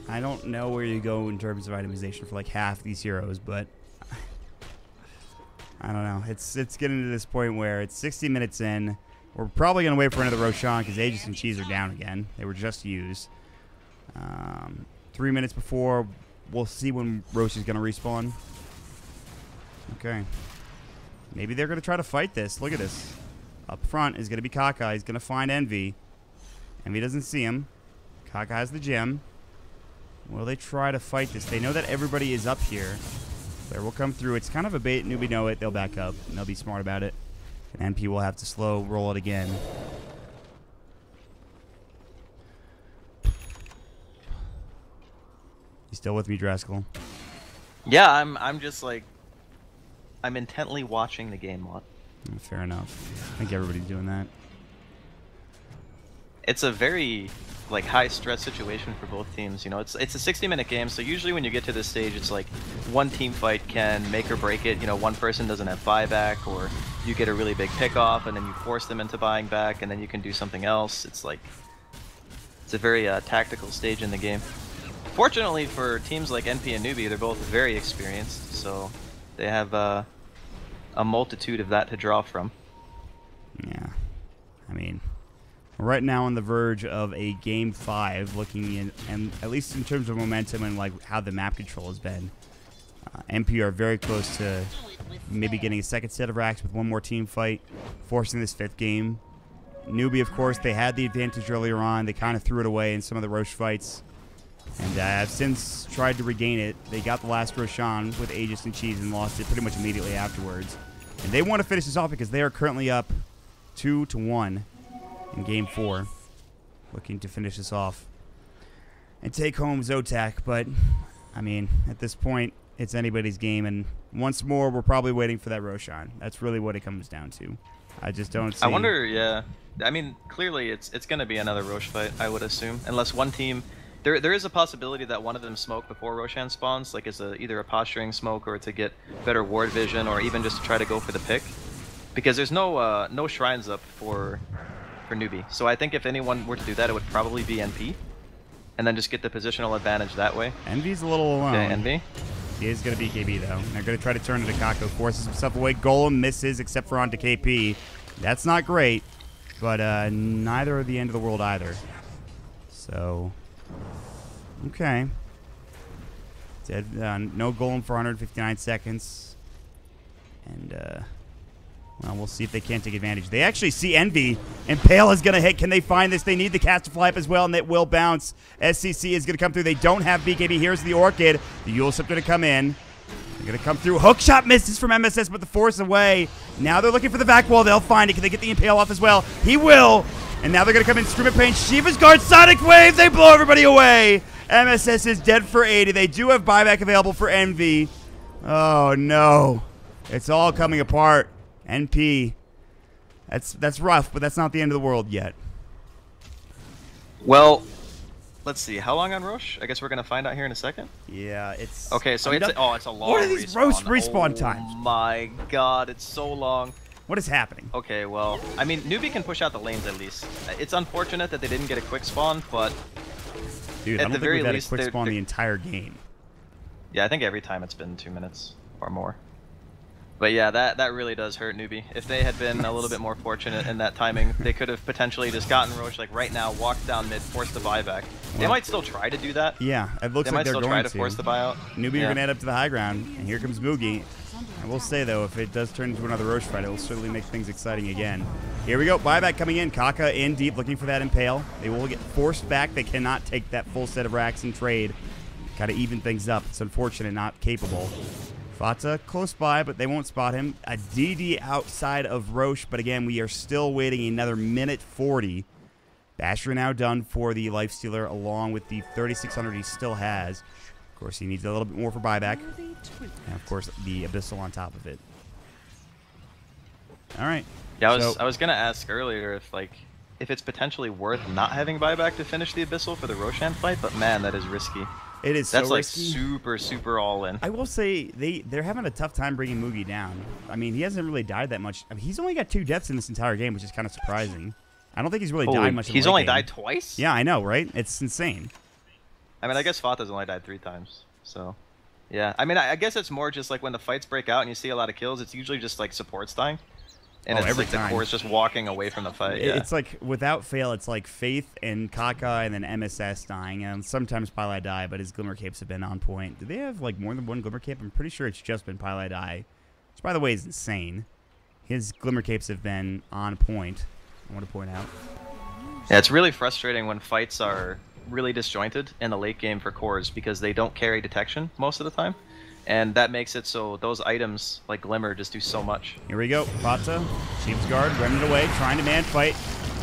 I don't know where you go in terms of itemization for like half these heroes, but I don't know. It's it's getting to this point where it's 60 minutes in. We're probably gonna wait for another Roshan because Aegis and Cheese are down again. They were just used. Um, three minutes before, we'll see when Roshi's gonna respawn. Okay. Maybe they're gonna try to fight this. Look at this. Up front is gonna be Kaka. He's gonna find Envy. Envy doesn't see him. Kaka has the gem. Will they try to fight this? They know that everybody is up here. There will come through. It's kind of a bait. Newbee know it. They'll back up. And they'll be smart about it. And NP will have to slow roll it again. Still with me, Draskyl? Yeah, I'm I'm just like I'm intently watching the game lot. Mm, Fair enough. I think everybody's doing that. It's a very like high stress situation for both teams. You know, it's it's a 60 minute game, so usually when you get to this stage, it's like one team fight can make or break it. You know, one person doesn't have buyback, or you get a really big pick off, and then you force them into buying back, and then you can do something else. It's like it's a very uh, tactical stage in the game. Fortunately for teams like NP and Newbee, they're both very experienced, so they have uh, a multitude of that to draw from. Yeah. I mean, right now on the verge of a game five, looking in, and at least in terms of momentum and like how the map control has been. Uh, NP are very close to maybe getting a second set of racks with one more team fight, forcing this fifth game. Newbee, of course, they had the advantage earlier on. They kind of threw it away in some of the Rosh fights. And uh, have since tried to regain it. They got the last Roshan with Aegis and Cheese and lost it pretty much immediately afterwards. And they want to finish this off because they are currently up two to one in game four. Looking to finish this off and take home Zotac. But, I mean, at this point, it's anybody's game. And once more, we're probably waiting for that Roshan. That's really what it comes down to. I just don't see. I wonder, yeah. I mean, clearly it's it's going to be another Rosh fight, I would assume, unless one team. There, there is a possibility that one of them smoke before Roshan spawns, like as a, either a posturing smoke or to get better ward vision, or even just to try to go for the pick, because there's no uh, no shrines up for for Newbee. So I think if anyone were to do that, it would probably be NP, and then just get the positional advantage that way. Envy's a little alone. Okay, Envy. He is going to be KB, though. They're going to try to turn it to Kaka. Forces himself away. Golem misses, except for onto KP. That's not great, but uh, neither are the end of the world either. So, okay. Dead, uh, no Golem for 159 seconds. And, uh, well, we'll see if they can't take advantage. They actually see Envy, and Pale is going to hit. Can they find this? They need the Cask to fly up as well, and it will bounce. SCC is going to come through. They don't have BKB. Here's the Orchid. The Eul Scepter to come in. They're going to come through. Hook shot misses from MSS, but the force away. Now they're looking for the back wall. They'll find it. Can they get the Impale off as well? He will. And now they're going to come in. Scream of Pain. Shiva's Guard. Sonic Wave. They blow everybody away. MSS is dead for 80. They do have buyback available for Envy. Oh, no. It's all coming apart. NP. That's that's rough, but that's not the end of the world yet. Well, let's see. How long on Rosh? I guess we're gonna find out here in a second. Yeah, it's okay. So it's oh, it's a long. What are these respawn. Rosh respawn oh, times? My God, it's so long. What is happening? Okay, well, I mean, Newbee can push out the lanes at least. It's unfortunate that they didn't get a quick spawn, but dude, at I don't the think very we've had least, a quick they're, spawn they're, the entire game. Yeah, I think every time it's been two minutes or more. But yeah, that, that really does hurt Newbee. If they had been a little bit more fortunate in that timing, they could have potentially just gotten Rosh like right now, walked down mid, forced the buyback. They Well, might still try to do that. Yeah, it looks They like might they're still going try to, to. force the buyout. Newbee yeah. are going to head up to the high ground, and here comes Moogy. I will say, though, if it does turn into another Rosh fight, it will certainly make things exciting again. Here we go. Buyback coming in. Kaka in deep, looking for that Impale. They will get forced back. They cannot take that full set of racks and trade. Kind of even things up. It's unfortunate, not capable. Fata close by, but they won't spot him. A DD outside of Rosh, but again, we are still waiting another minute 40. Basher now done for the Lifestealer, along with the 3600 he still has. Course, he needs a little bit more for buyback. And of course, the Abyssal on top of it. All right. Yeah, I was So- I was gonna ask earlier if like if it's potentially worth not having buyback to finish the Abyssal for the Roshan fight, but man, that is risky. It is That's so like risky. super super all in. I will say they they're having a tough time bringing Moogy down. I mean, he hasn't really died that much. I mean, he's only got two deaths in this entire game, which is kind of surprising. I don't think he's really Holy- died much. he's only game. died twice. Yeah, I know, right? It's insane. I mean, I guess Fata's only died three times. So, yeah. I mean, I, I guess it's more just like when the fights break out and you see a lot of kills. It's usually just like supports dying, and Oh, it's every like time. the core is just walking away from the fight. Yeah. It's like without fail, it's like Faith and Kaka and then MSS dying, and sometimes Pieliedie, but his Glimmer Capes have been on point. Do they have like more than one Glimmer Cape? I'm pretty sure it's just been Pieliedie, which by the way is insane. His Glimmer Capes have been on point. I want to point out. Yeah, it's really frustrating when fights are really disjointed in the late game for cores because they don't carry detection most of the time. And that makes it so those items like Glimmer just do so much. Here we go. Fata, Chief's Guard, running away, trying to man fight.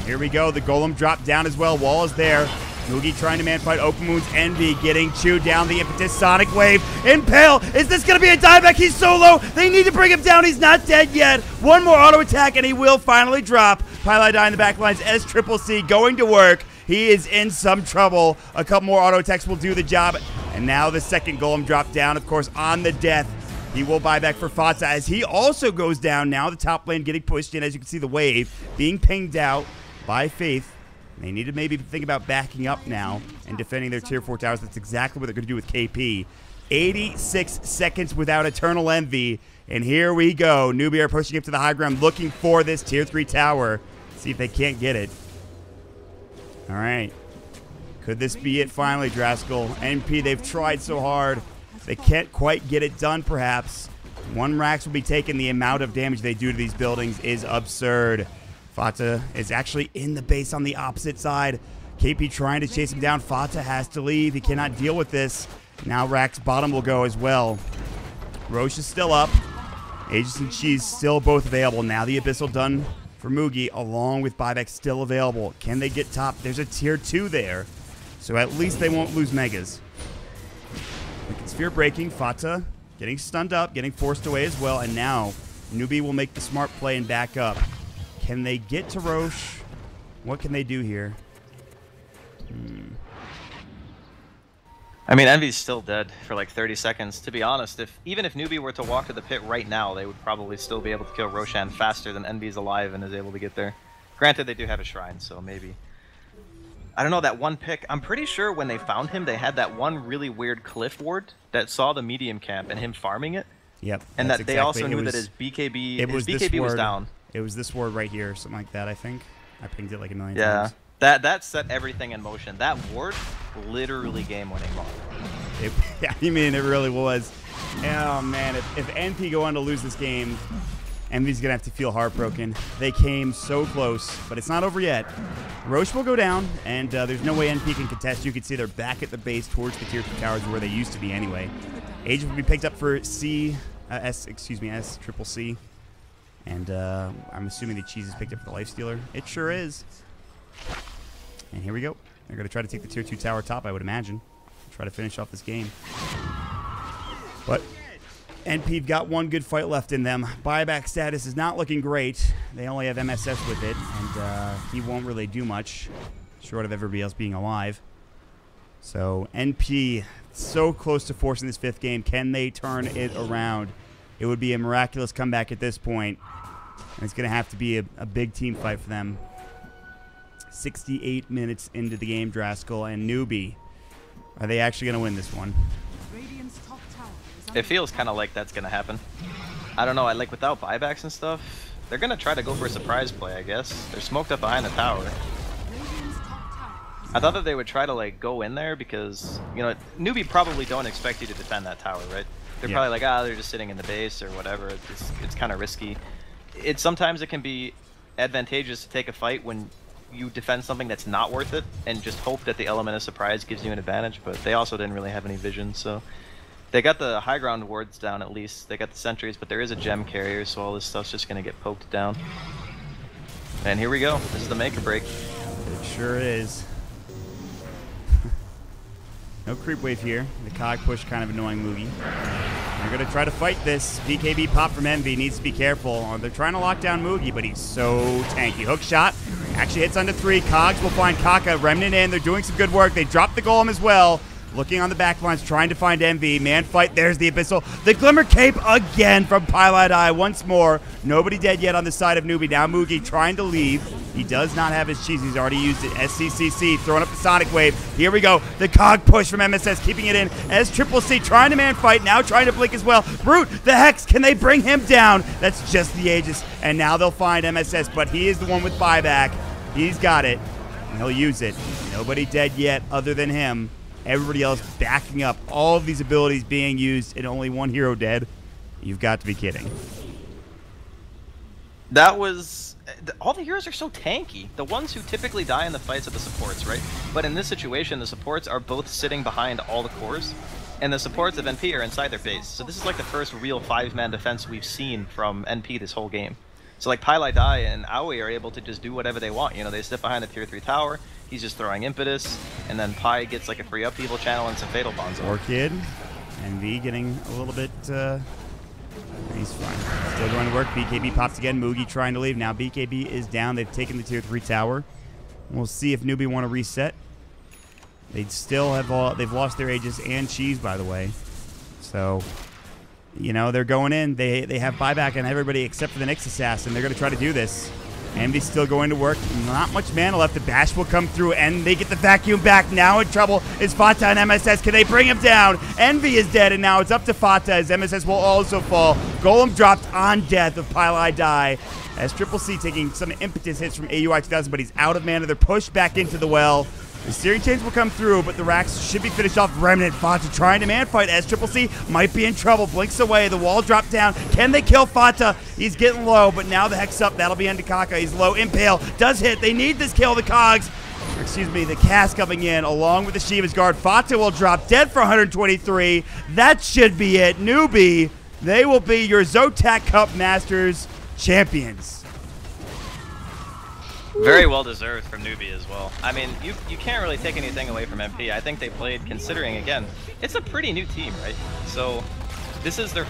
Here we go. The Golem dropped down as well. Wall is there. Moogy trying to man fight. Open Moon's Envy getting chewed down. The impetus Sonic Wave. Impale. Is this going to be a dieback? He's so low. They need to bring him down. He's not dead yet. One more auto attack and he will finally drop. Die in the back lines. Triple C going to work. He is in some trouble. A couple more auto attacks will do the job. And now the second golem dropped down, of course, on the death He will buy back for Fata as he also goes down now. The top lane getting pushed in. As you can see, the wave being pinged out by Faith. They need to maybe think about backing up now and defending their tier 4 towers. That's exactly what they're going to do with KP. 86 seconds without Eternal Envy. And here we go. Newbee are pushing up to the high ground looking for this tier 3 tower. See if they can't get it. All right. Could this be it finally, Draskyl? NP, they've tried so hard. They can't quite get it done, perhaps. One Rax will be taken. The amount of damage they do to these buildings is absurd. Fata is actually in the base on the opposite side. KP trying to chase him down. Fata has to leave. He cannot deal with this. Now Rax bottom will go as well. Rosh is still up. Aegis and Cheese still both available. Now the Abyssal done for Moogy, along with buyback still available. Can they get top? There's a tier 2 there. So at least they won't lose Megas. Wicked Sphere breaking. Fata getting stunned up, getting forced away as well. And now Newbee will make the smart play and back up. Can they get to Rosh? What can they do here? Hmm. I mean, Envy's still dead for like 30 seconds. To be honest, if even if Newbee were to walk to the pit right now, they would probably still be able to kill Roshan faster than Envy's alive and is able to get there. Granted, they do have a shrine, so maybe. I don't know, that one pick, I'm pretty sure when they found him, they had that one really weird cliff ward that saw the medium camp and him farming it. Yep. And that exactly. they also it knew was, that his BKB, it his was BKB was down. It was this ward right here, something like that, I think. I pinged it like a million Yeah. times. That that set everything in motion. That ward, literally game-winning moment. It, I mean, it really was. Oh, man. If, if NP go on to lose this game, Envy's going to have to feel heartbroken. They came so close, but it's not over yet. Rosh will go down, and uh, there's no way NP can contest. You can see they're back at the base towards the tier 2 towers where they used to be anyway. Age will be picked up for C, uh, S, excuse me, S, triple C. And uh, I'm assuming the cheese is picked up for the Life Stealer. It sure is. And here we go. They're going to try to take the tier 2 tower top, I would imagine. Try to finish off this game. But NP've got one good fight left in them. Buyback status is not looking great. They only have MSS with it, and uh, he won't really do much, short of everybody else being alive. So NP so close to forcing this fifth game. Can they turn it around? It would be a miraculous comeback at this point. and it's going to have to be a, a big team fight for them. 68 minutes into the game, Draskyl and Newbee. Are they actually going to win this one? Radiant's top tower is It feels kind of like that's gonna happen. I don't know. I like without buybacks and stuff. They're gonna try to go for a surprise play, I guess. They're smoked up behind the tower. Radiant's top tower is I thought that they would try to like go in there because you know Newbee probably don't expect you to defend that tower, right? They're Yeah. probably like ah they're just sitting in the base or whatever. It's it's kind of risky. It sometimes it can be advantageous to take a fight when you defend something that's not worth it and just hope that the element of surprise gives you an advantage. But they also didn't really have any vision, so they got the high ground wards down at least. They got the sentries, but there is a gem carrier, so all this stuff's just gonna get poked down. And here we go. This is the make or break. It sure is. No creep wave here. The cog push kind of annoying Moogy. They're going to try to fight this. BKB pop from Envy needs to be careful. Uh, They're trying to lock down Moogy, but he's so tanky. Hook shot actually hits under three. Cogs will find Kaka. Remnant in. They're doing some good work. They dropped the golem as well. Looking on the back lines, trying to find Envy. Man fight. There's the Abyssal. The Glimmer Cape again from Pieliedie once more. Nobody dead yet on the side of Newbee. Now Moogy trying to leave. He does not have his cheese. He's already used it. SCCC throwing up the Sonic Wave. Here we go. The cog push from MSS keeping it in S Triple C trying to man fight. Now trying to blink as well. Brute, the Hex, can they bring him down? That's just the Aegis. And now they'll find MSS, but he is the one with buyback. He's got it. And he'll use it. Nobody dead yet other than him. Everybody else backing up. All of these abilities being used and only one hero dead. You've got to be kidding. That was th- all the heroes are so tanky. The ones who typically die in the fights are the supports, right? But in this situation, the supports are both sitting behind all the cores, and the supports of NP are inside their base. So this is like the first real five-man defense we've seen from NP this whole game. So like Pieliedie and AUI are able to just do whatever they want. You know, they sit behind the tier three tower. He's just throwing impetus, and then Pi gets like a free upheaval channel and some fatal bonds. Orchid and getting a little bit. Uh, he's fine. Still going to work. BKB pops again. Moogy trying to leave. Now BKB is down. They've taken the tier three tower. We'll see if Newbee want to reset. They still have all. They've lost their ages and cheese, by the way. So You know, they're going in. They they have buyback on everybody except for the Nyx assassin. They're going to try to do this. Envy's still going to work. Not much mana left. The bash will come through, and they get the vacuum back. Now in trouble is Fata and MSS. Can they bring him down? Envy is dead, and now it's up to Fata as MSS will also fall. Golem dropped on death of Pile I die. S Triple C taking some impetus hits from AUI 2000, but he's out of mana. They're pushed back into the well. The Searing Chains will come through, but the racks should be finished off. Remnant Fata trying to man fight S Triple C might be in trouble. Blinks away. The wall dropped down. Can they kill Fata? He's getting low, but now the hex up. That'll be Endikaka. He's low. Impale does hit. They need this kill. The Cogs. Excuse me, the Cask coming in along with the Shiva's guard. Fata will drop dead for 123. That should be it. Newbee, they will be your Zotac Cup Masters champions. Very well deserved from Newbee as well. I mean, you you can't really take anything away from NP. I think they played considering again, it's a pretty new team, right? So this is their